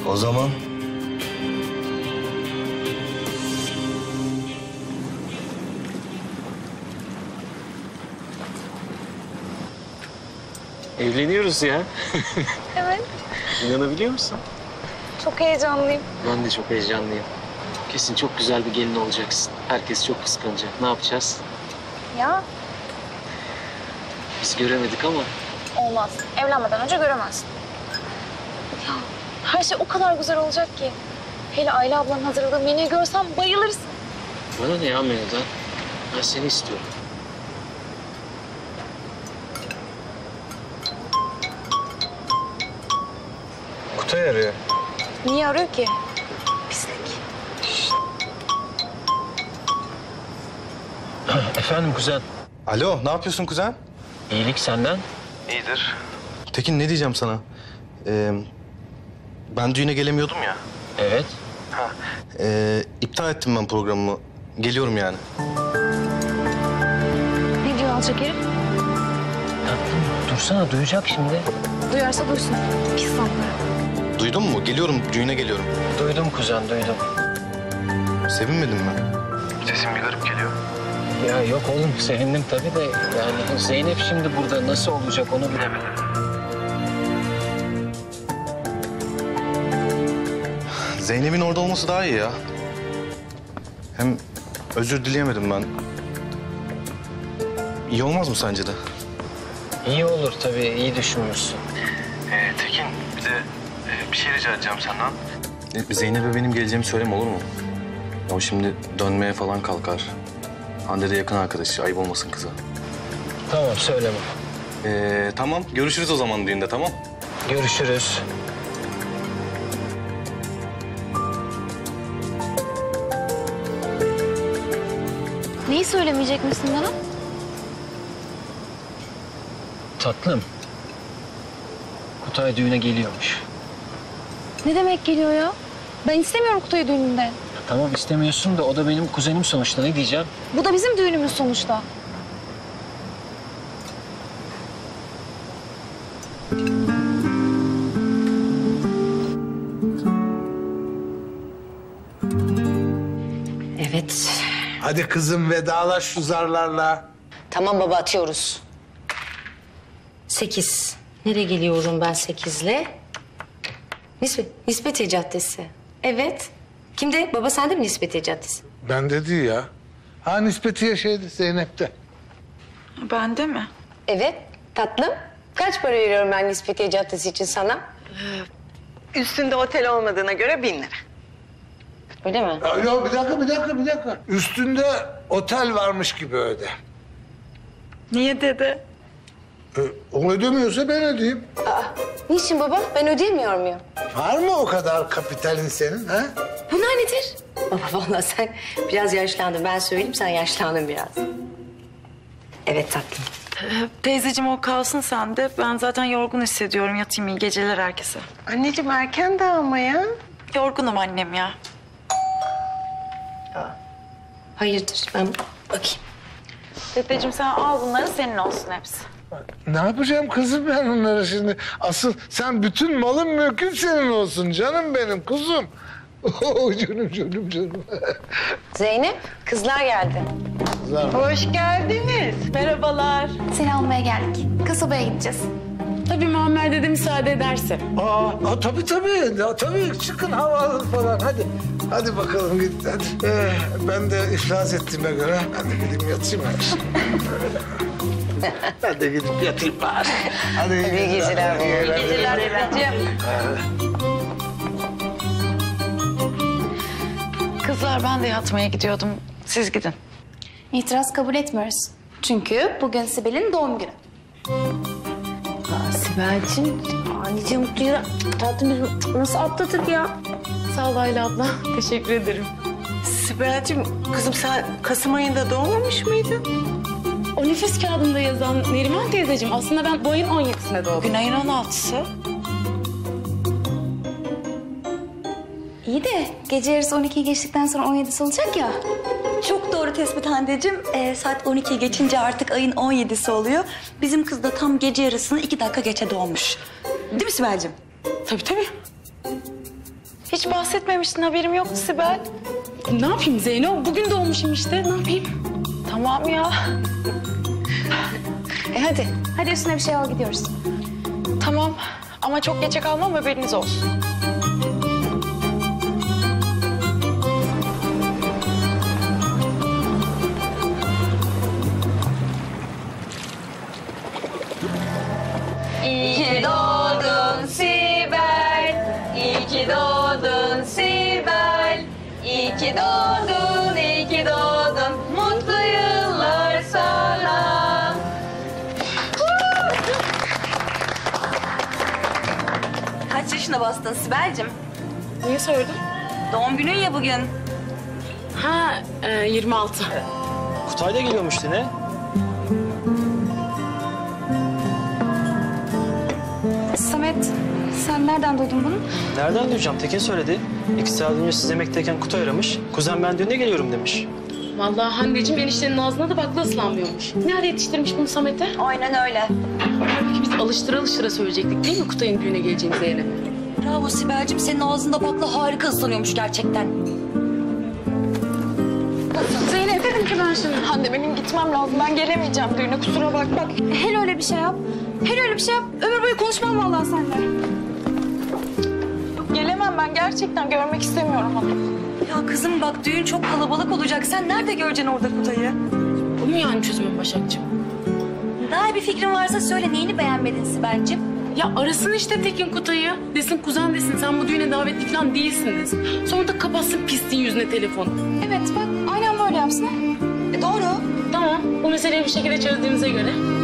O zaman Evleniyoruz ya. Evet. İnanabiliyor musun? Çok heyecanlıyım. Ben de çok heyecanlıyım. Kesin çok güzel bir gelin olacaksın. Herkes çok kıskanacak. Ne yapacağız? Ya Biz göremedik ama olmaz. Evlenmeden önce göremezsin. Ya her şey o kadar güzel olacak ki. Hele Ayla ablanın hazırladığı menüyü görsem bayılırsın. bana ne ya menüden? Ben seni istiyorum. Kutay arıyor. Niye arıyor ki? Pislik. Efendim kuzen. Alo, ne yapıyorsun kuzen? İyilik senden. İyidir. Tekin ne diyeceğim sana? Ee, ben düğüne gelemiyordum ya. Evet. Ha. Ee, iptal ettim ben programımı. Geliyorum yani. Ne diyor alçak herif? Tatlım dursana duyacak şimdi. Duyarsa duysun. Pis sapları. Duydun mu? Geliyorum, düğüne geliyorum. Duydum kuzen duydum. Sevinmedin mi? Sesim bir garip geliyor. Ya yok oğlum sevindim tabii de yani Zeynep şimdi burada nasıl olacak onu bilemedim. Zeynep'in orada olması daha iyi ya. Hem özür dileyemedim ben. İyi olmaz mı sence de? İyi olur tabii iyi düşünmüşsün. Rica edeceğim senden. Zeynep'e benim geleceğimi söyleme olur mu? O şimdi dönmeye falan kalkar. Hande de yakın arkadaşı. Ayıp olmasın kıza. Tamam söyleme. Ee, tamam. Görüşürüz o zaman düğünde tamam. Görüşürüz. Neyi söylemeyecek misin bana? Tatlım. Kutay düğüne geliyormuş. Ne demek geliyor ya? Ben istemiyorum Kutay'ı düğününde. Ya tamam istemiyorsun da o da benim kuzenim sonuçta ne diyeceğim? Bu da bizim düğünümüz sonuçta. Evet. Hadi kızım vedalaş şu zarlarla. Tamam baba atıyoruz. Sekiz. Nereye geliyorum ben sekizle? Nispet, Nispetiye Caddesi. Evet. Kimde? Baba sende mi Nispetiye Caddesi? Ben de değil ya. Ha nispetiye şeydi Zeynep'te. Bende mi? Evet tatlım. Kaç para veriyorum ben Nispetiye Caddesi için sana? Üstünde otel olmadığına göre bin lira. Öyle mi? Ya, ya bir dakika bir dakika bir dakika. Üstünde otel varmış gibi öde. Niye dede? E, o ödemiyorsa ben ödeyeyim. Niçin baba? Ben ödeyemiyor muyum? Var mı o kadar kapitalin senin ha? Bunlar nedir? Baba vallahi sen biraz yaşlandın. Ben söyleyeyim sen yaşlandın biraz. Evet tatlım. Ee, teyzeciğim o kalsın sende. Ben zaten yorgun hissediyorum. Yatayım iyi geceler herkese. Anneciğim erken daha ama ya. Yorgunum annem ya. Hayırdır ben bakayım. Dedeciğim sen al bunları senin olsun hepsi. Ne yapacağım kızım ben onları şimdi? Asıl sen bütün malın mülkün senin olsun canım benim kuzum. Oh, canım canım canım. Zeynep kızlar geldi. Kızlar Hoş geldiniz. Merhabalar. Seni almaya geldik. Kasabaya gideceğiz. Tabii Muammer dede müsaade ederse. Aa, aa, tabii tabii. Ya, tabii çıkın hava alın falan. Hadi. Hadi bakalım git. Hadi. Ee, ben de iflas ettiğime göre ben de gideyim yatayım. Ben de gidip yatayım bari. Hadi iyi İyi geceler. İyi geceler. Kızlar ben de yatmaya gidiyordum. Siz gidin. İtiraz kabul etmiyoruz. Çünkü bugün Sibel'in doğum günü. Aa, Sibel'cim anneciğim mutlu yıl. Tatlım biz nasıl atladık ya? Sağ ol Ayla abla. Teşekkür ederim. Sibel'cim kızım sen Kasım ayında doğmamış mıydın? O nüfus kağıdında yazan Neriman teyzeciğim aslında ben bu ayın 17'sine doğdum. Bugün ayın 16'sı. İyi de gece yarısı 12'yi geçtikten sonra 17'si olacak ya. Çok doğru tespit Hande'cim. Ee, saat 12 geçince artık ayın 17'si oluyor. Bizim kız da tam gece yarısını iki dakika geçe doğmuş. Değil mi Sibel'cim? Tabii tabii. Hiç bahsetmemiştin haberim yoktu Sibel. Ne yapayım Zeyno? Bugün doğmuşum işte. Ne yapayım? Tamam ya. E hadi. Hadi üstüne bir şey al gidiyoruz. Tamam ama çok geçe kalmam haberiniz olsun. Yaşına bastın Sibel'cim? Niye sordun? Doğum günün ya bugün. Ha, e, 26. Kutay da geliyormuş yine. Samet, sen nereden duydun bunu? Nereden duyacağım? Tekin söyledi. İki saat önce siz yemekteyken Kutay aramış. Kuzen ben düğüne geliyorum demiş. Vallahi Hande'cim eniştenin ağzına da bakla ıslanmıyormuş. Nerede yetiştirmiş bunu Samet'e? Aynen öyle. Halbuki biz alıştıra alıştıra söyleyecektik değil mi Kutay'ın düğüne geleceğini Zeynep? Bravo Sibel'cim. Senin ağzında bakla harika ıslanıyormuş gerçekten. Zeynep dedim ki ben şimdi. Hande benim gitmem lazım. Ben gelemeyeceğim düğüne kusura bakma. Bak her öyle bir şey yap. Her öyle bir şey yap. Ömür boyu konuşmam vallahi seninle. Gelemem ben gerçekten görmek istemiyorum onu. Ya kızım bak düğün çok kalabalık olacak. Sen nerede göreceksin orada Kutay'ı? Bu mu yani çözümün Başakçığım? Daha bir fikrin varsa söyle. Neyini beğenmedin Sibel'cim? Ya arasın işte Tekin Kutay'ı. Desin kuzen desin sen bu düğüne davetli falan değilsin desin. Sonra da kapatsın pisliğin yüzüne telefonu. Evet bak aynen böyle yapsın. E doğru. Tamam bu meseleyi bir şekilde çözdüğümüze göre.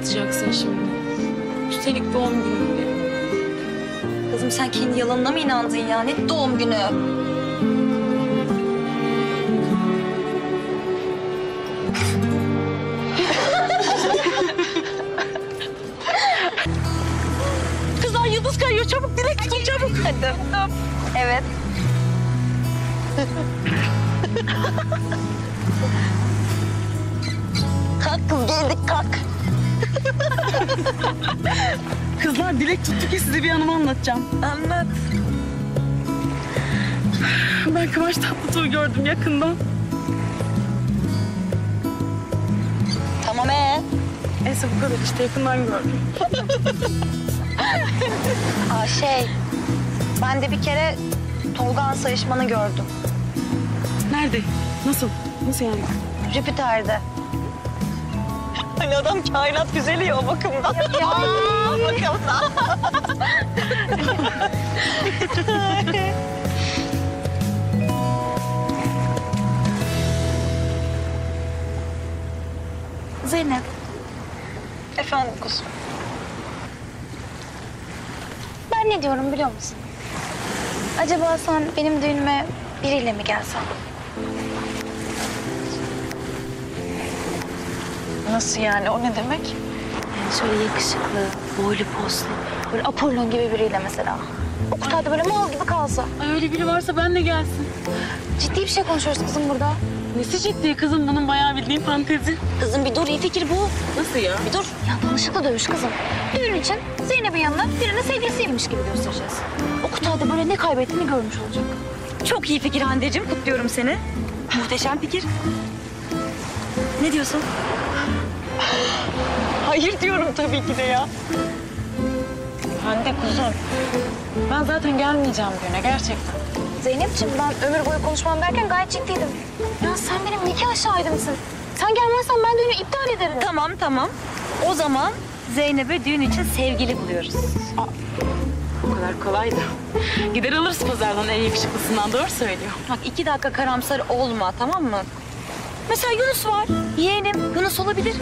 Ağlatacaksın şimdi. Üstelik doğum günüm diye. Kızım sen kendi yalanına mı inandın ya? Ne doğum günü? Dilek tuttu ki size bir anımı anlatacağım. Anlat. Ben Kıvanç Tatlıtuğ'u gördüm yakından. Tamam ee? Neyse bu kadar işte yakından gördüm. Aa, şey, ben de bir kere Tolga sayışmanı gördüm. Nerede? Nasıl? Nasıl yani? Jüpiter'de. Hani adam kainat güzeli ya o bakımdan. Ya. o bakımdan. Zeynep. Efendim kuzum. Ben ne diyorum biliyor musun? Acaba sen benim düğünüme biriyle mi gelsen? Nasıl yani? O ne demek? Yani şöyle yakışıklı, boylu poslu, böyle Apollon gibi biriyle mesela. O kutuda böyle mal gibi kalsa. Ay öyle biri varsa ben de gelsin. Ciddi bir şey konuşuyoruz kızım burada. Nesi ciddi kızım? Bunun bayağı bildiğin fantezi. Kızım bir dur iyi fikir bu. Nasıl ya? Bir dur. Ya danışıklı dövüş kızım. Düğün için Zeynep'in yanına birine sevgilisiymiş gibi göstereceğiz. O kutuda böyle ne kaybettiğini görmüş olacak. Çok iyi fikir Hande'cim. Kutluyorum seni. Muhteşem fikir. Ne diyorsun? Hayır diyorum tabii ki de ya. Hande kuzum. Ben zaten gelmeyeceğim düğüne gerçekten. Zeynep'ciğim ben ömür boyu konuşmam derken gayet ciddiydim. Ya sen benim nikah şahidimsin. Sen gelmezsen ben düğünü iptal ederim. Tamam tamam. O zaman Zeynep'e düğün için sevgili buluyoruz. O kadar kolay da. Gider alırız pazardan en yakışıklısından doğru söylüyor. Bak iki dakika karamsar olma tamam mı? Mesela Yunus var. Yeğenim. Yunus olabilir.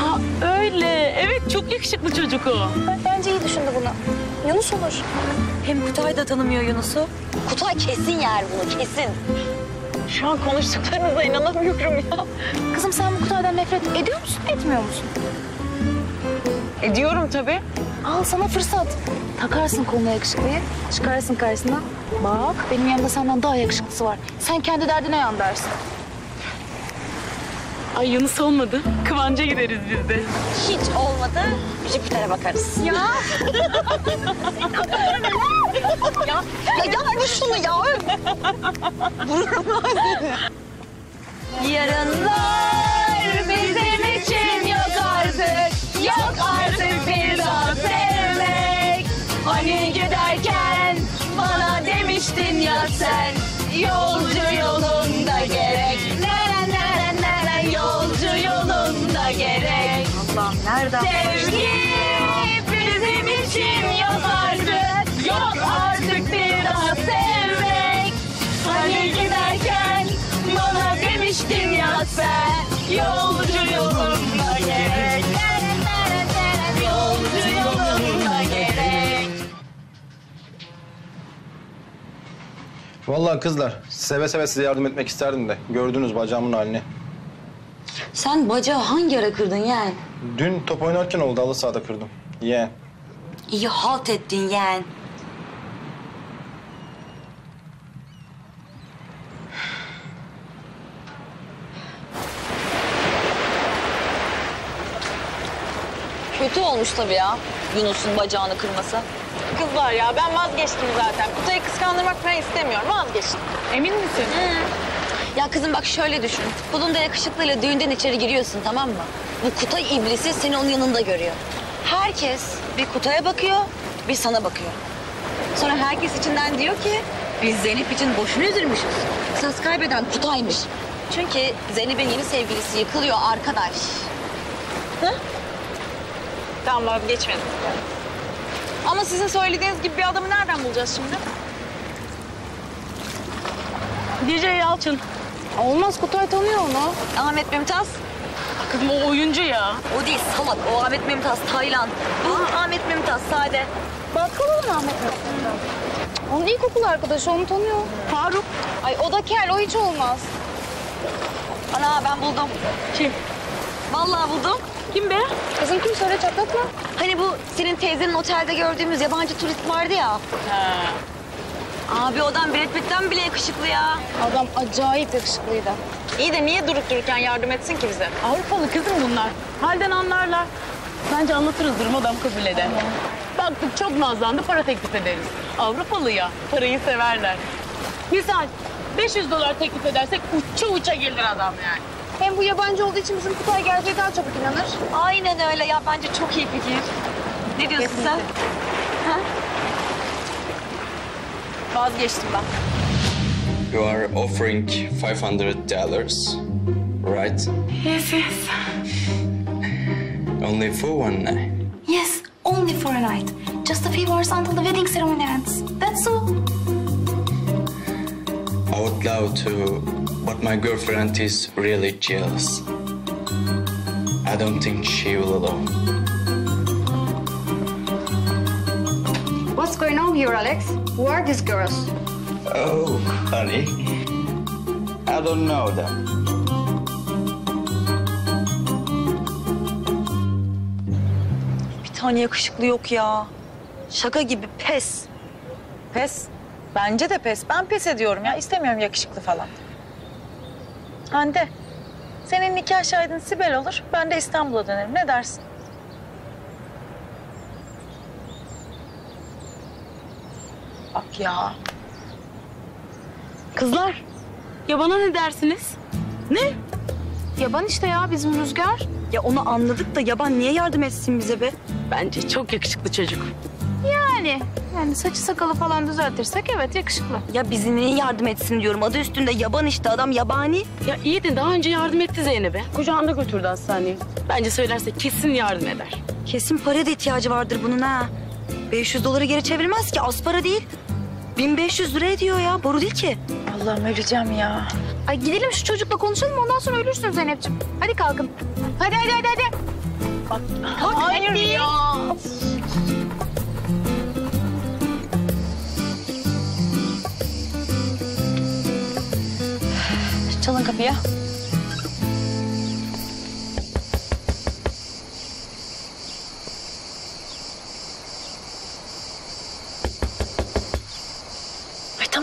Ha öyle. Evet çok yakışıklı çocuk o. Bence iyi düşündü bunu. Yunus olur. Hem Kutay da tanımıyor Yunus'u. Kutay kesin yer bunu, kesin. Şu an konuştuklarınıza inanamıyorum ya. Kızım sen bu Kutay'dan nefret ediyor musun, etmiyor musun? Ediyorum tabii. Al sana fırsat. Takarsın koluna yakışıklıyı, çıkarsın karşısına. Bak benim yanımda senden daha yakışıklısı var. Sen kendi derdine yan dersin. Ay Yunus olmadı. Kıvanç'a gideriz biz de. Hiç olmadı, Jüpiter'e bakarız. Ya. ya, ya yapma şunu ya. Vururum Yarınlar bizim için yok artık Yok artık bir daha sevmek Hani giderken bana demiştin ya sen Yolcu yolunda Allah'ım nereden Sevgi bizim için yok artık Yok artık bir daha sevmek. Hani giderken bana demiştin ya sen Yolcu yolunda gerek. Yolcu yolunda gerek. Vallahi kızlar seve seve size yardım etmek isterdim de gördünüz bacağımın halini. Sen bacağı hangi ara kırdın yeğen? Dün top oynarken oldu halı sahada kırdım. Yeğen. İyi halt ettin yeğen. Kötü olmuş tabii ya, Yunus'un bacağını kırması. Kızlar ya ben vazgeçtim zaten. Kutayı kıskandırmak falan istemiyorum. Vazgeçtim. Emin misin? Ya kızım bak şöyle düşün. Kulunda yakışıklıyla düğünden içeri giriyorsun tamam mı? Bu Kutay iblisi seni onun yanında görüyor. Herkes bir Kutay'a bakıyor, bir sana bakıyor. Sonra herkes içinden diyor ki biz Zeynep için boşuna üzülmüşüz. Esas kaybeden Kutay'mış. Çünkü Zeynep'in yeni sevgilisi yıkılıyor arkadaş. Hı? Tamam vazgeçmedim. Ama sizin söylediğiniz gibi bir adamı nereden bulacağız şimdi? DJ Yalçın. Olmaz Kutay tanıyor onu. Ahmet Mümtaz. Kızım o oyuncu ya. O değil salak. O Ahmet Mümtaz Taylan. Bu Ahmet Mümtaz sade. Bakalım Ahmet Onun ilkokul arkadaşı, onu tanıyor. Faruk. Ay o da kel, o hiç olmaz. Ana ben buldum. Kim? Vallahi buldum. Kim be? Kızım kim söyle çatlatma. Hani bu senin teyzenin otelde gördüğümüz yabancı turist vardı ya. Ha. Abi o adam Brad Pitt'ten bile yakışıklı ya. Adam acayip yakışıklıydı. İyi de niye durup dururken yardım etsin ki bize? Avrupalı kızım bunlar. Halden anlarlar. Bence anlatırız durumu adam kabul eder. Baktık çok nazlandı para teklif ederiz. Avrupalı ya parayı severler. Misal 500 dolar teklif edersek uça uça gelir adam yani. Hem bu yabancı olduğu için bizim Kutay geleceği daha çabuk inanır. Aynen öyle ya bence çok iyi fikir. Ne diyorsun sen? Ha? Vazgeçtim ben. You are offering 500 dollars, right? Yes, yes. Only for one night. Yes, only for a night. Just a few hours until the wedding ceremony ends. That's all. I would love to, but my girlfriend is really jealous. I don't think she will allow. What's going on here, Alex? Who are these girls? Oh, honey. I don't know them. Bir tane yakışıklı yok ya. Şaka gibi pes. Pes. Bence de pes. Ben pes ediyorum ya. İstemiyorum yakışıklı falan. Hande, senin nikah şahidin Sibel olur. Ben de İstanbul'a dönerim. Ne dersin? Bak ya. Kızlar, yabana ne dersiniz? Ne? Yaban işte ya bizim Rüzgar. Ya onu anladık da yaban niye yardım etsin bize be? Bence çok yakışıklı çocuk. Yani, yani saçı sakalı falan düzeltirsek evet yakışıklı. Ya bizi niye yardım etsin diyorum. Adı üstünde yaban işte adam yabani. Ya iyi de daha önce yardım etti Zeynep'e. Kucağında götürdü hastaneye. Bence söylerse kesin yardım eder. Kesin para da ihtiyacı vardır bunun ha. 500 doları geri çevirmez ki az para değil. 1500 lira ediyor ya boru değil ki. Allah'ım öleceğim ya. Ay gidelim şu çocukla konuşalım ondan sonra ölürsün Zeynep'ciğim. Hadi kalkın. Hadi hadi hadi hadi. Hayır ya. Çalın kapıya.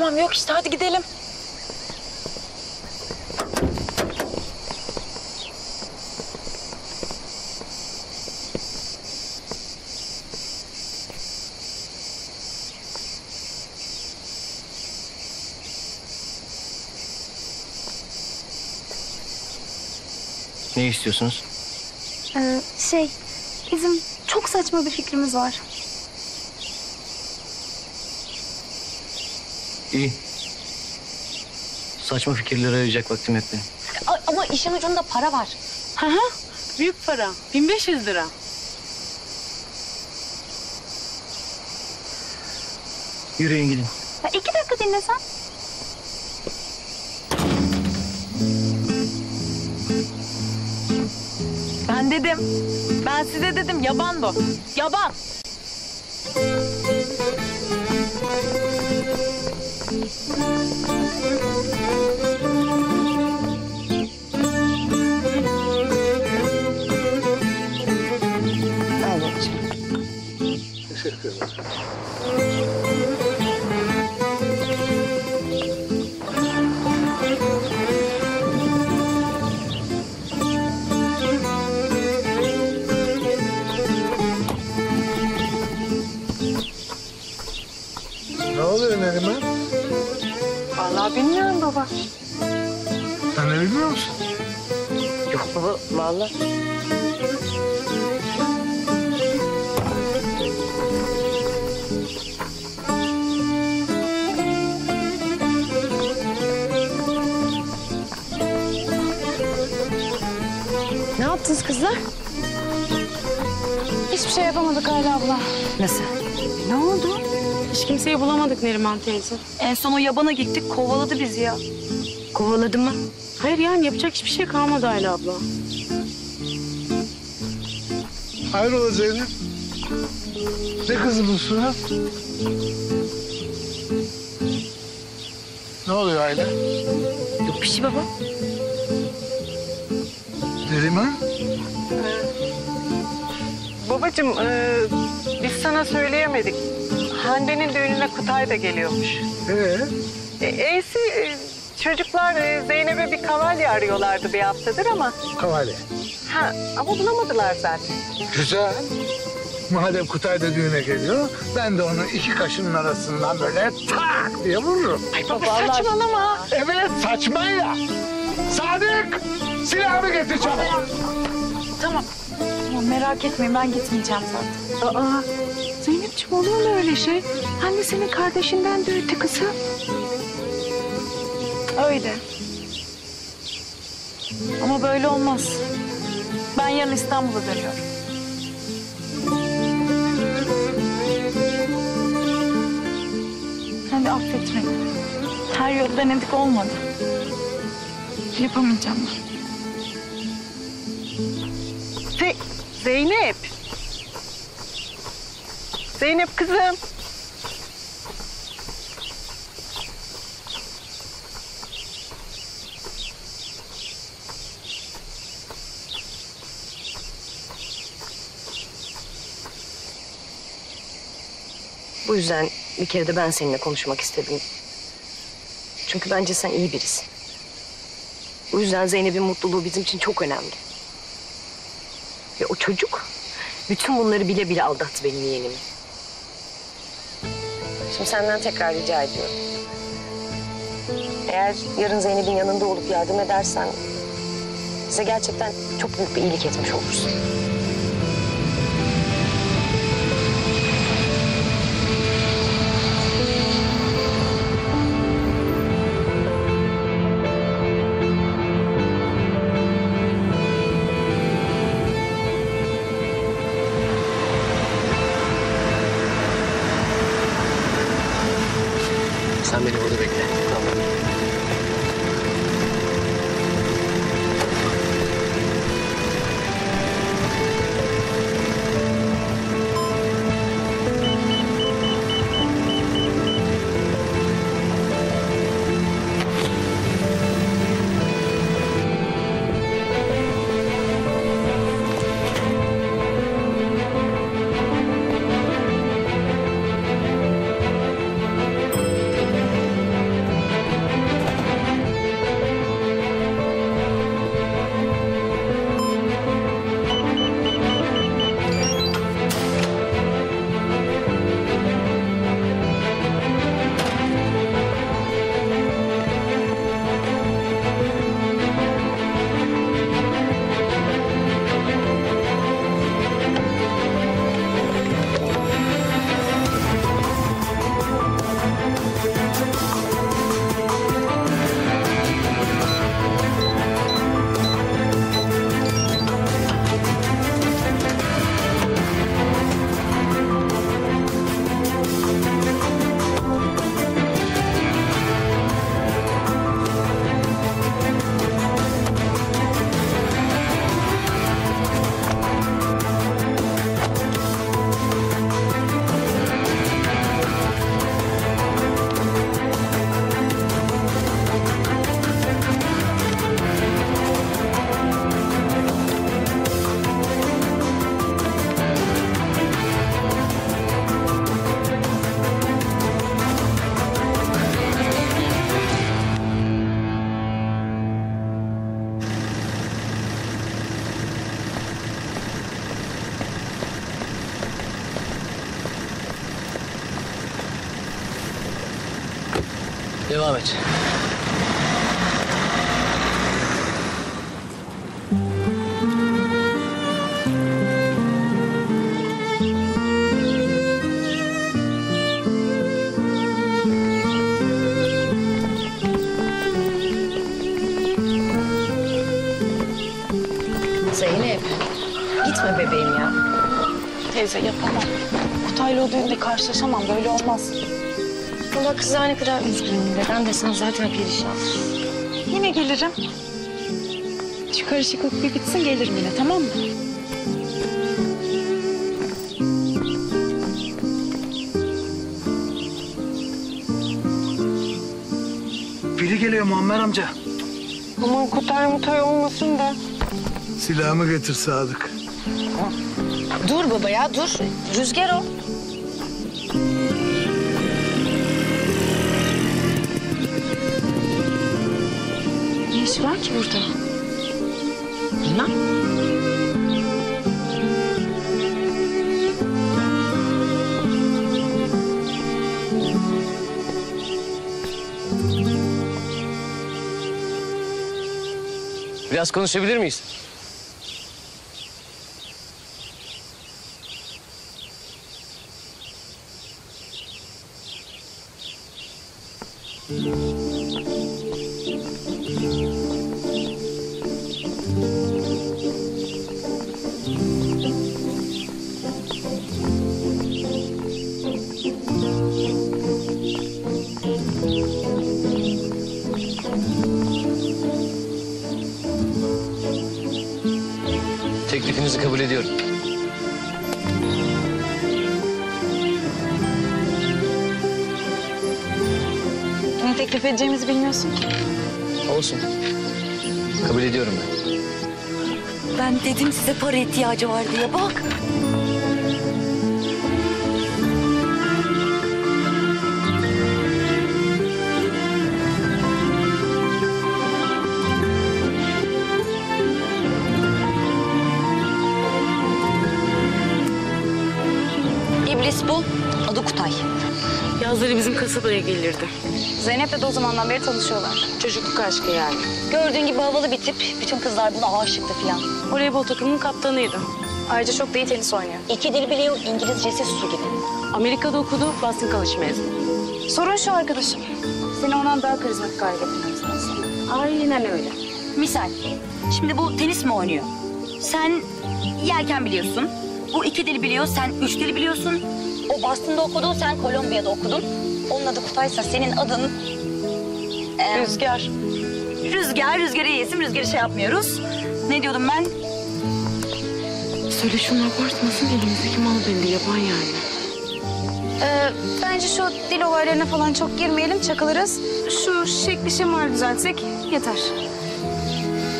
Tamam yok işte hadi gidelim. Ne istiyorsunuz? Ee, şey, bizim çok saçma bir fikrimiz var. İyi. Saçma fikirlere arayacak vaktim yok benim. A- ama işin ucunda para var. Hı hı. Büyük para. 1500 lira. Yürüyün gidin. Ya iki dakika dinlesen. Ben dedim. Ben size dedim yaban o. Yaban. Al bilmiyorum baba. Sen ne bilmiyor musun? Yok baba vallahi. Ne yaptınız kızlar? Hiçbir şey yapamadık Ayla abla. Nasıl? Ne oldu? Hiç kimseyi bulamadık Neriman teyze. En son o yabana gittik kovaladı bizi ya. Kovaladı mı? Hayır yani yapacak hiçbir şey kalmadı Ayla abla. Hayrola Zeynep? Ne kızı bu surat? Ne oluyor Ayla? Yok bir şey baba. Neriman? Babacığım e, biz sana söyleyemedik. Hande'nin düğününe Kutay da geliyormuş. Ee? E, E'si e, çocuklar e, Zeynep'e bir kavalye arıyorlardı bir haftadır ama... Kavalye. Ha, ama bulamadılar zaten. Güzel. Madem Kutay da düğüne geliyor, ben de onu iki kaşının arasından böyle tak diye vururum. Ay baba saçmalama. Evet saçmayla. Sadık! Silahını getir çabuk. Tamam. Tamam merak etmeyin ben gitmeyeceğim zaten. Aa, Zeynep'ciğim olur mu öyle şey? Anne senin kardeşinden de öte kızı. Öyle. Ama böyle olmaz. Ben yarın İstanbul'a dönüyorum. Sen de affet beni. Her yolu denedik olmadı. Yapamayacağım ben. Ze- Zeynep. Zeynep kızım. Bu yüzden bir kere de ben seninle konuşmak istedim. Çünkü bence sen iyi birisin. Bu yüzden Zeynep'in mutluluğu bizim için çok önemli. Ve o çocuk bütün bunları bile bile aldattı benim yeğenimi. Şimdi senden tekrar rica ediyorum. Eğer yarın Zeynep'in yanında olup yardım edersen... ...bize gerçekten çok büyük bir iyilik etmiş olursun. Devam et. Zeynep, gitme bebeğim ya. Teyze yapamam. Kutay'la o düğünde karşılaşamam. Böyle olmaz. Allah kızlar ne kadar üzgün. Neden desen zaten perişan. Yine gelirim. Şu karışıklık bir bitsin gelirim yine tamam mı? Biri geliyor Muammer amca. Aman Kutay Mutay olmasın da. Silahımı getir Sadık. Dur baba ya dur. Rüzgar o. işi var ki burada? Bilmem. Biraz konuşabilir miyiz? Ki. Olsun. Kabul ediyorum ben. Ben dedim size para ihtiyacı var diye bak. İblis bu. Adı Kutay. Yazları bizim kasabaya gelirdi. Zeynep'le de o zamandan beri tanışıyorlar. Çocukluk aşkı yani. Gördüğün gibi havalı bir tip. Bütün kızlar buna aşıktı filan. Voleybol takımının kaptanıydı. Ayrıca çok da iyi tenis oynuyor. İki dil biliyor, İngilizcesi su gibi. Amerika'da okudu, Boston College mezunu. Sorun şu arkadaşım. Seni ondan daha karizmatik hale getirmemiz lazım. Aynen öyle. Misal, şimdi bu tenis mi oynuyor? Sen yelken biliyorsun. Bu iki dil biliyor, sen üç dil biliyorsun. O Boston'da okudu, sen Kolombiya'da okudun. Onun adı Kutay'sa senin adın... e, Rüzgar. Rüzgar, rüzgarı iyisim, rüzgarı şey yapmıyoruz. Ne diyordum ben? Söyle şunu abartmasın elimizdeki mal belli yaban yani. Ee, bence şu dil olaylarına falan çok girmeyelim, çakılırız. Şu şekli şemali düzeltsek yeter.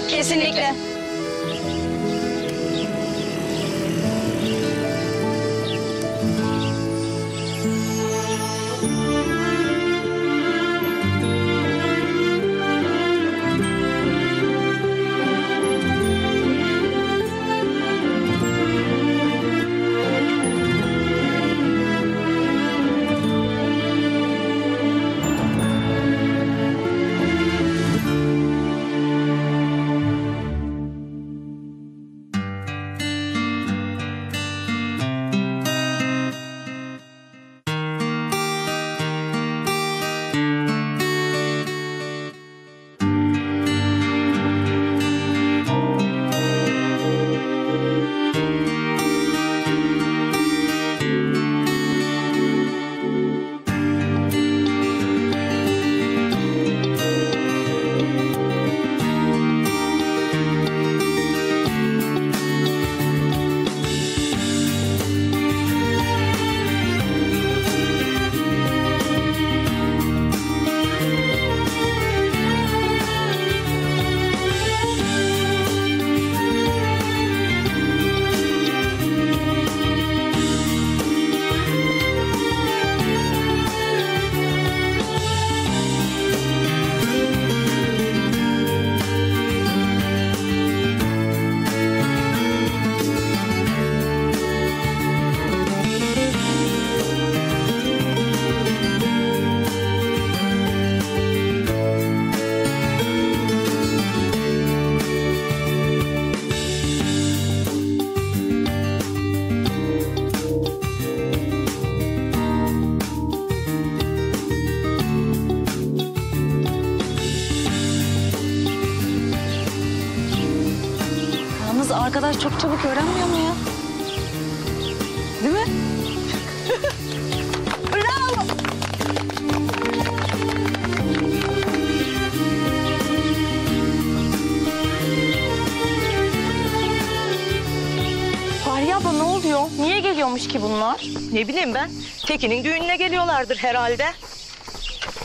Kesinlikle. Yalnız Ne bileyim ben. Tekin'in düğününe geliyorlardır herhalde.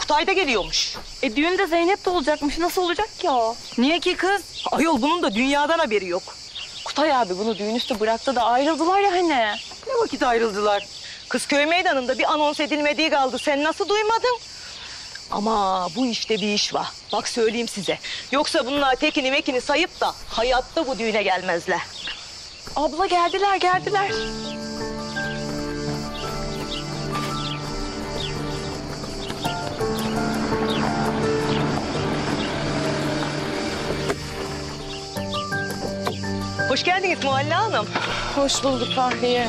Kutay da geliyormuş. E düğünde Zeynep de olacakmış. Nasıl olacak ki o? Niye ki kız? Ayol bunun da dünyadan haberi yok. Kutay abi bunu düğün üstü bıraktı da ayrıldılar ya hani. Ne vakit ayrıldılar? Kız köy meydanında bir anons edilmediği kaldı. Sen nasıl duymadın? Ama bu işte bir iş var. Bak söyleyeyim size. Yoksa bunlar tekini mekini sayıp da hayatta bu düğüne gelmezler. Abla geldiler geldiler. Hoş geldiniz Muhalle Hanım. Hoş bulduk Fahriye.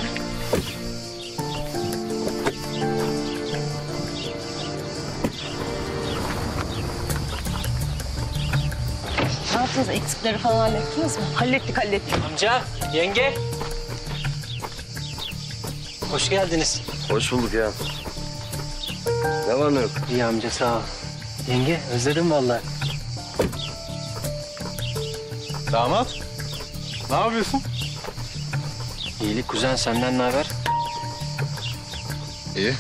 Ne yaptınız? Eksikleri falan hallettiniz mi? Hallettik hallettik. Amca, yenge. Hoş geldiniz. Hoş bulduk ya. Ne var ne yok? İyi amca sağ ol. Yenge özledim vallahi. Damat. Ne yapıyorsun? İyilik kuzen senden ne haber? İyi.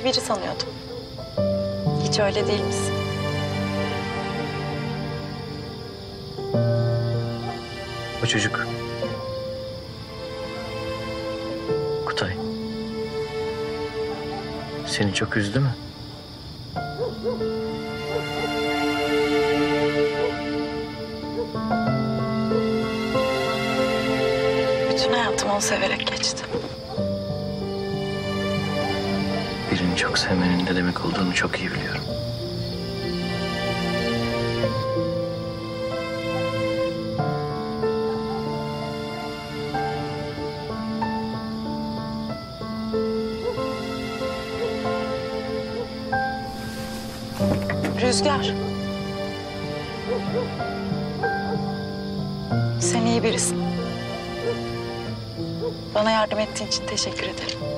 Saba biri sanıyordum. Hiç öyle değil misin? O çocuk. Kutay. Seni çok üzdü mü? Bütün hayatım onu severek çok sevmenin ne demek olduğunu çok iyi biliyorum. Rüzgar. Sen iyi birisin. Bana yardım ettiğin için teşekkür ederim.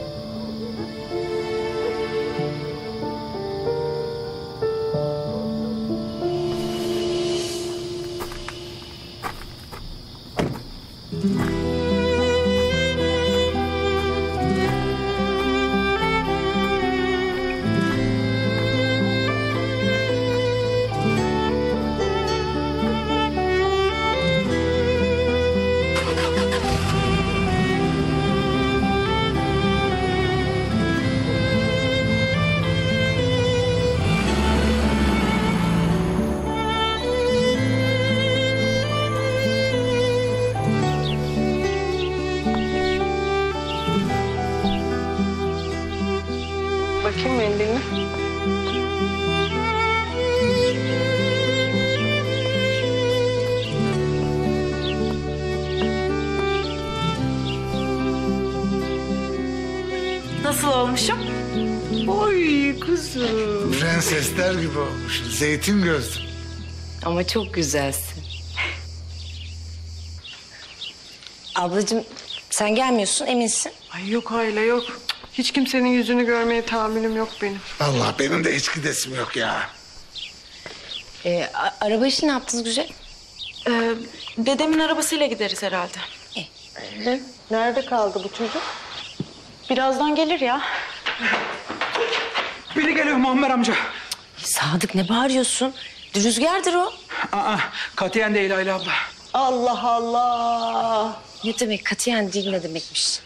Zeytin gözlü. Ama çok güzelsin. Ablacığım sen gelmiyorsun eminsin. Ay yok aile yok. Hiç kimsenin yüzünü görmeye tahammülüm yok benim. Allah benim de hiç gidesim yok ya. Ee, araba işini ne yaptınız güzel? Ee, dedemin arabasıyla gideriz herhalde. Nerede kaldı bu çocuk? Birazdan gelir ya. Biri geliyor Muammer amca. Sadık ne bağırıyorsun? Rüzgardır o. Aa, katiyen değil Ayla abla. Allah Allah. Ne demek katiyen değil ne demekmiş?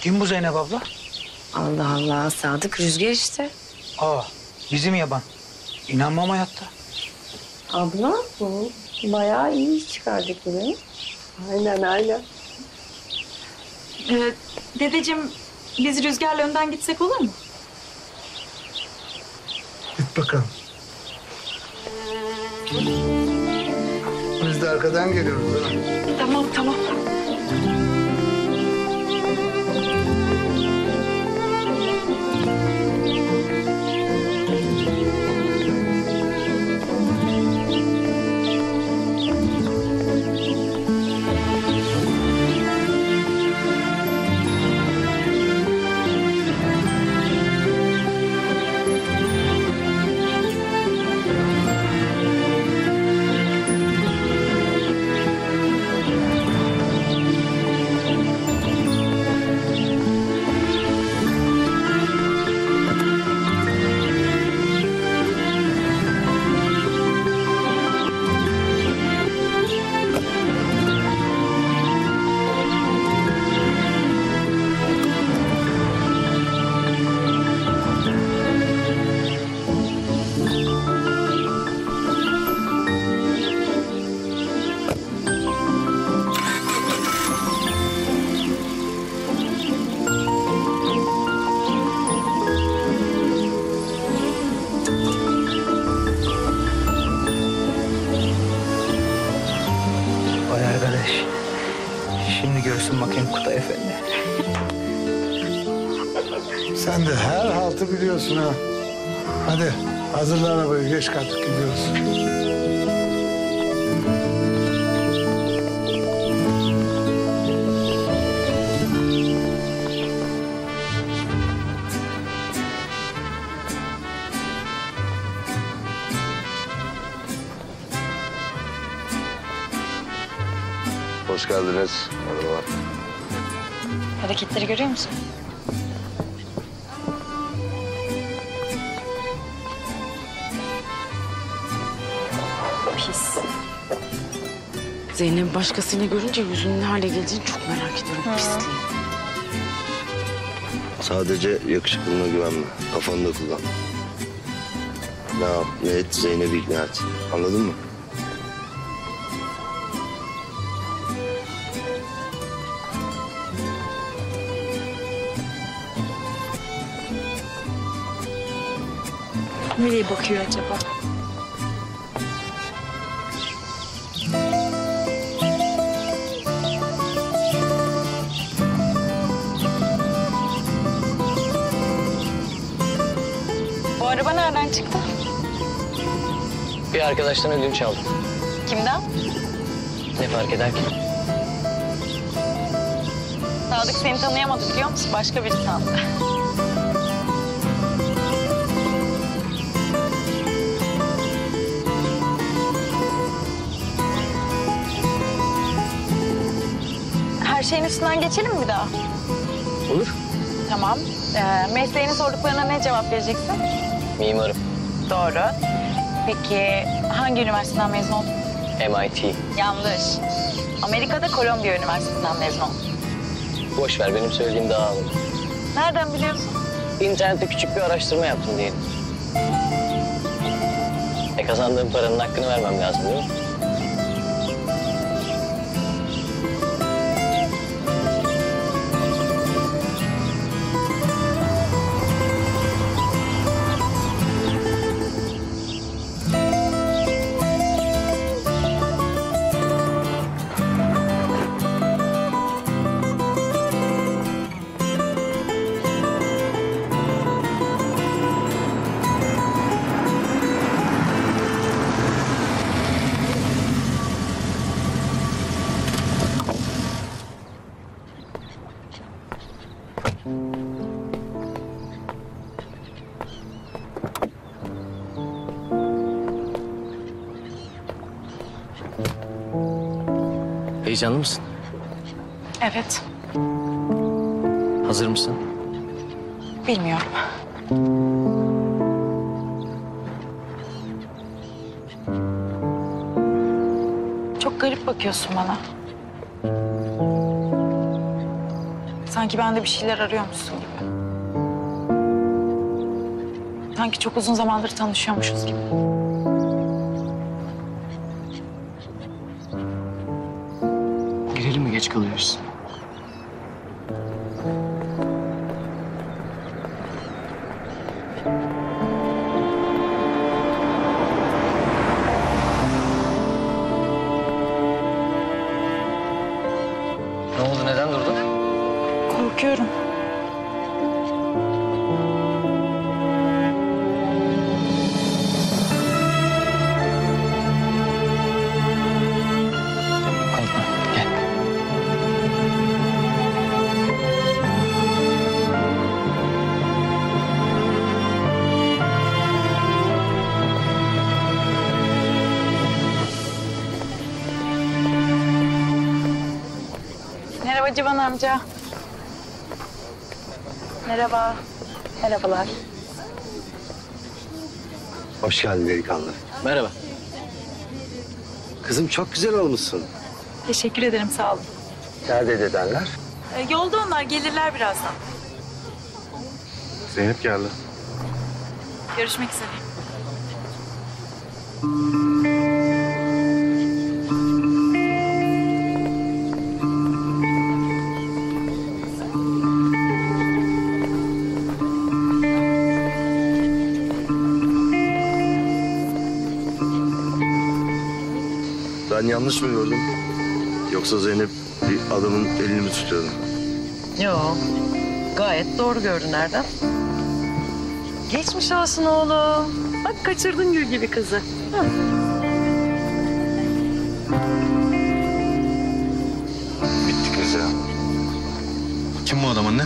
Kim bu Zeynep abla? Allah Allah Sadık Rüzgar işte. Aa bizim yaban. İnanmam hayatta. Abla bu bayağı iyi iş çıkardık bugün. Aynen aynen. Ee, dedeciğim biz Rüzgar'la önden gitsek olur mu? Git bakalım. Biz de arkadan geliyoruz. Tamam tamam. pescado que başkasını görünce yüzünün ne hale geleceğini çok merak ediyorum. Pisliği. Sadece yakışıklılığına güvenme. Kafanı da kullan. Ne yap ne et Zeynep'i ikna et. Anladın mı? Nereye bakıyor acaba? Arkadaştan ödünç aldım. Kimden? Ne fark eder ki? Sadık seni tanıyamadı biliyor musun? Başka biri sandı. Her şeyin üstünden geçelim mi bir daha? Olur. Tamam. Ee, mesleğini sorduklarına ne cevap vereceksin? Mimarım. Doğru. Peki hangi üniversiteden mezun oldun? MIT. Yanlış. Amerika'da Kolombiya Üniversitesi'nden mezun oldum. Boş ver benim söylediğim daha havalı. Nereden biliyorsun? İnternette küçük bir araştırma yaptım diyelim. E kazandığım paranın hakkını vermem lazım değil mi? Heyecanlı mısın? Evet. Hazır mısın? Bilmiyorum. Çok garip bakıyorsun bana. Sanki bende bir şeyler arıyormuşsun gibi. Sanki çok uzun zamandır tanışıyormuşuz gibi. Amca. Merhaba. Merhabalar. Hoş geldin delikanlı. Merhaba. Kızım çok güzel olmuşsun. Teşekkür ederim sağ olun. Nerede dedenler? Ee, yolda onlar gelirler birazdan. Zeynep geldi. Görüşmek üzere. Yanlış mı gördüm? Yoksa Zeynep bir adamın elini mi tutuyordu? Yok. Gayet doğru gördün Erdem. Geçmiş olsun oğlum. Bak kaçırdın gül gibi kızı. Hı. Bitti kız ya. Kim bu adam anne?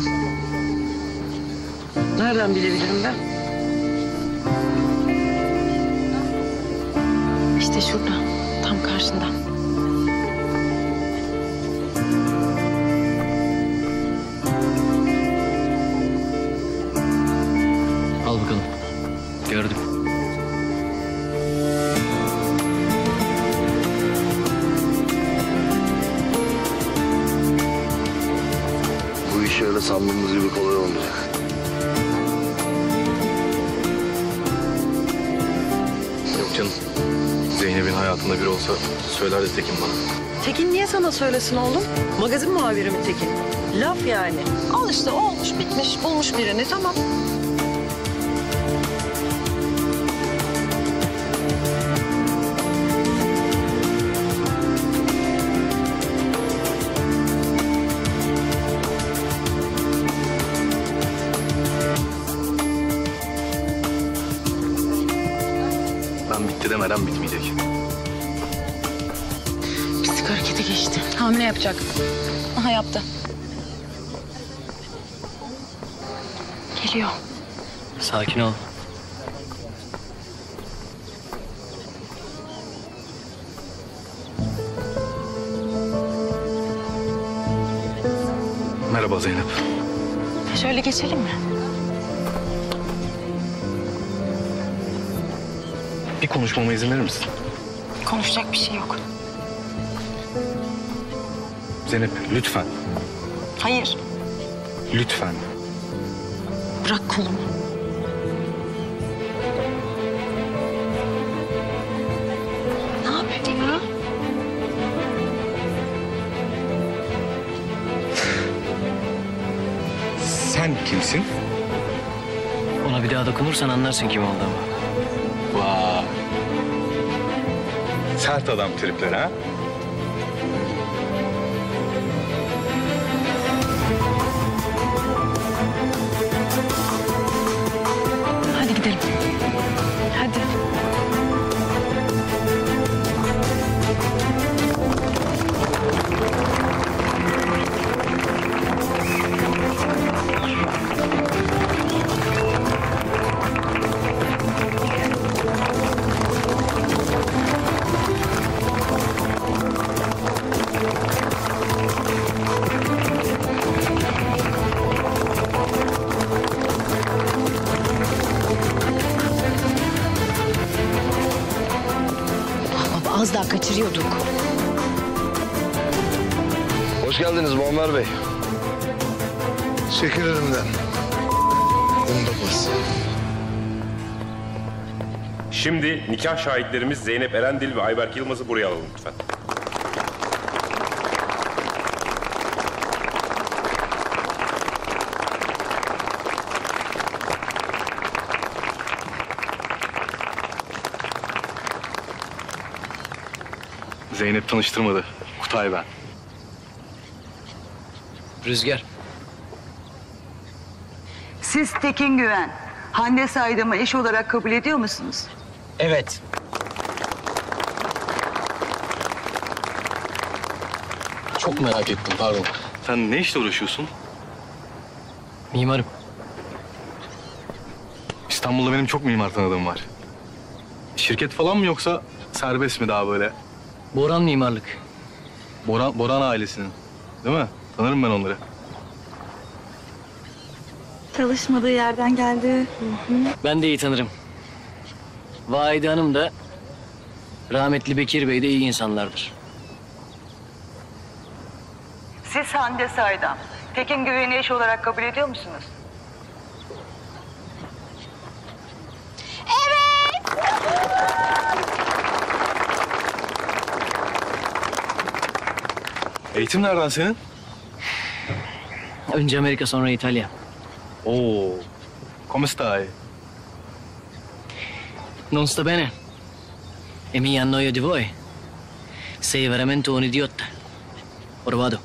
Nereden bilebilirim ben? Canım. Zeynep'in hayatında biri olsa söylerdi Tekin bana. Tekin niye sana söylesin oğlum? Magazin muhabiri mi Tekin? Laf yani. Al işte olmuş bitmiş bulmuş birini tamam. Yapacak. Aha yaptı. Geliyor. Sakin ol. Merhaba Zeynep. Şöyle geçelim mi? Bir konuşmama izin verir misin? Konuşacak bir şey yok. Zeynep lütfen. Hayır. Lütfen. Bırak kolumu. Ne yapıyorsun ya? Sen kimsin? Ona bir daha dokunursan anlarsın kim olduğumu. Vay. Sert adam tripleri ha? Nikah şahitlerimiz Zeynep Erendil ve Ayberk Yılmaz'ı buraya alalım lütfen. Zeynep tanıştırmadı. Kutay ben. Rüzgar. Siz Tekin Güven, Hande Saydam'ı eş olarak kabul ediyor musunuz? Evet. Çok merak ettim pardon. Sen ne işle uğraşıyorsun? Mimarım. İstanbul'da benim çok mimar tanıdığım var. Şirket falan mı yoksa serbest mi daha böyle? Boran Mimarlık. Boran, Boran ailesinin. Değil mi? Tanırım ben onları. Çalışmadığı yerden geldi. Ben de iyi tanırım. Vahide Hanım da rahmetli Bekir Bey de iyi insanlardır. Siz Hande Saydam, Tekin Güven'i eş olarak kabul ediyor musunuz? Eğitim nereden senin? Önce Amerika sonra İtalya. Oo. Come stai? Non sto bene. E mi annoio di voi. Sei veramente un idiota. Ora vado.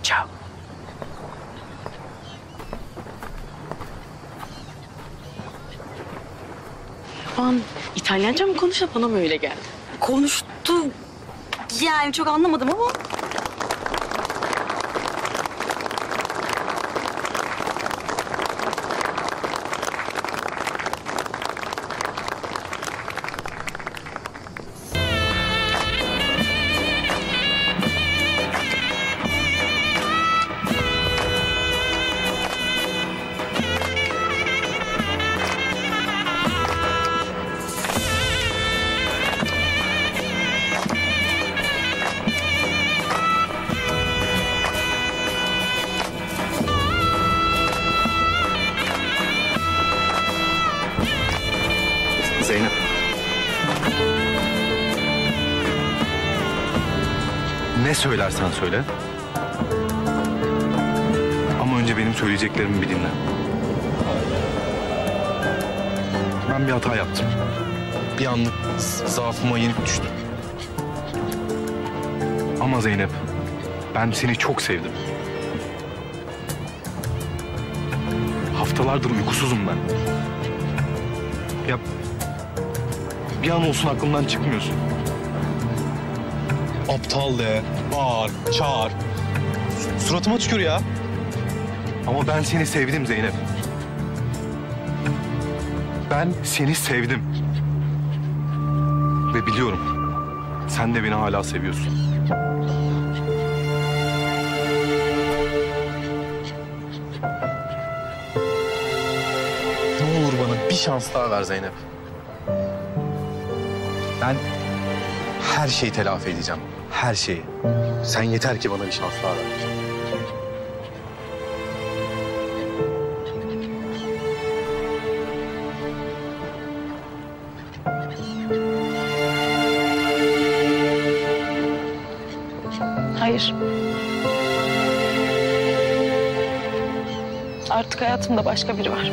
Ciao. Yaban İtalyanca mı konuşuyor bana mı öyle geldi? Konuştu. Yani çok anlamadım ama. Ben seni çok sevdim. Haftalardır uykusuzum ben. Ya bir an olsun aklımdan çıkmıyorsun. Aptal de, bağır, çağır. Su- Suratıma tükür ya. Ama ben seni sevdim Zeynep. Ben seni sevdim. Ve biliyorum sen de beni hala seviyorsun. Şans daha ver Zeynep. Ben her şeyi telafi edeceğim. Her şeyi. Sen yeter ki bana bir şans ver. Hayır. Artık hayatımda başka biri var.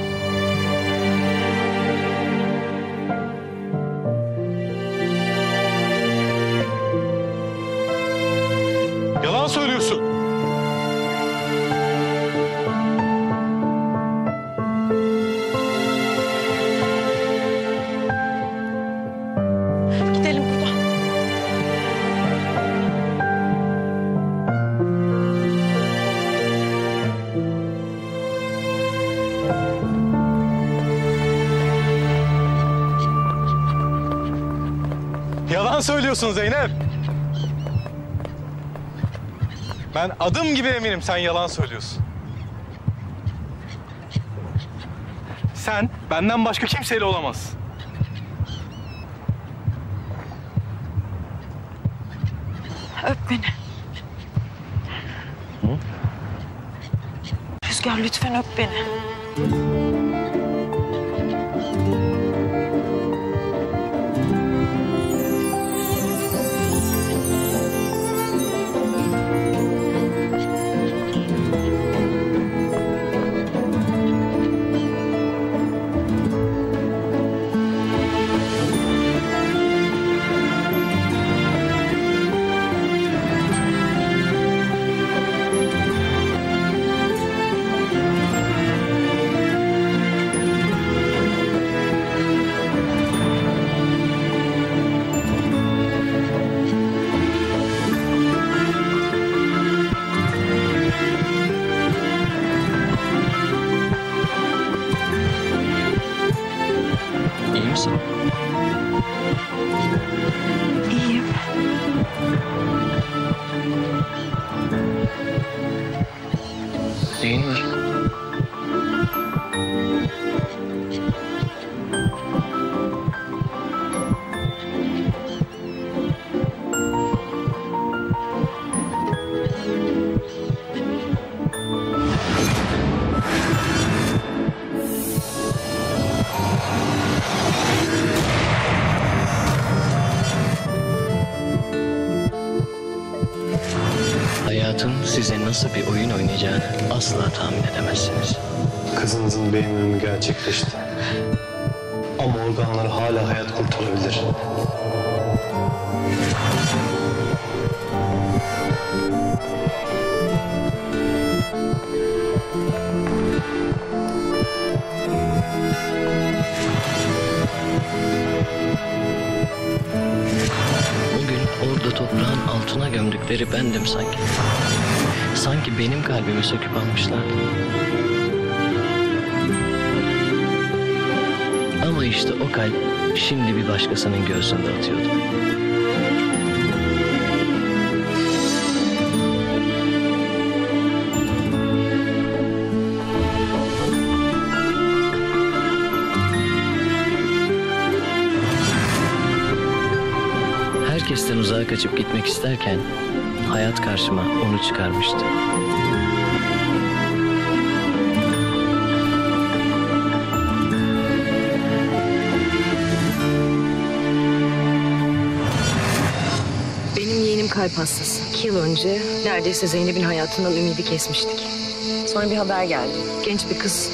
Yalan söylüyorsun Zeynep. Ben adım gibi eminim sen yalan söylüyorsun. Sen benden başka kimseyle olamazsın. Öp beni. Rüzgar lütfen öp beni. Oyun oynayacağını asla tahmin edemezsiniz. Kızınızın beyin ölümü gerçekleşti. Benim kalbimi söküp almışlardı. Ama işte o kalp şimdi bir başkasının göğsünde atıyordu. Kaçıp gitmek isterken hayat karşıma onu çıkarmıştı. Benim yeğenim kalp hastası. İki yıl önce neredeyse Zeynep'in hayatından ümidi kesmiştik. Sonra bir haber geldi. Genç bir kız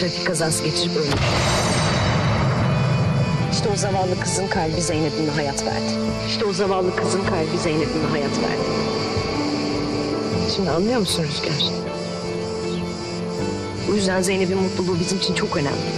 trafik kazası geçirip ölmüş. İşte o zavallı kızın kalbi Zeynep'in hayat verdi. İşte o zavallı kızın kalbi Zeynep'in hayat verdi. Şimdi anlıyor musun Rüzgar? Bu yüzden Zeynep'in mutluluğu bizim için çok önemli.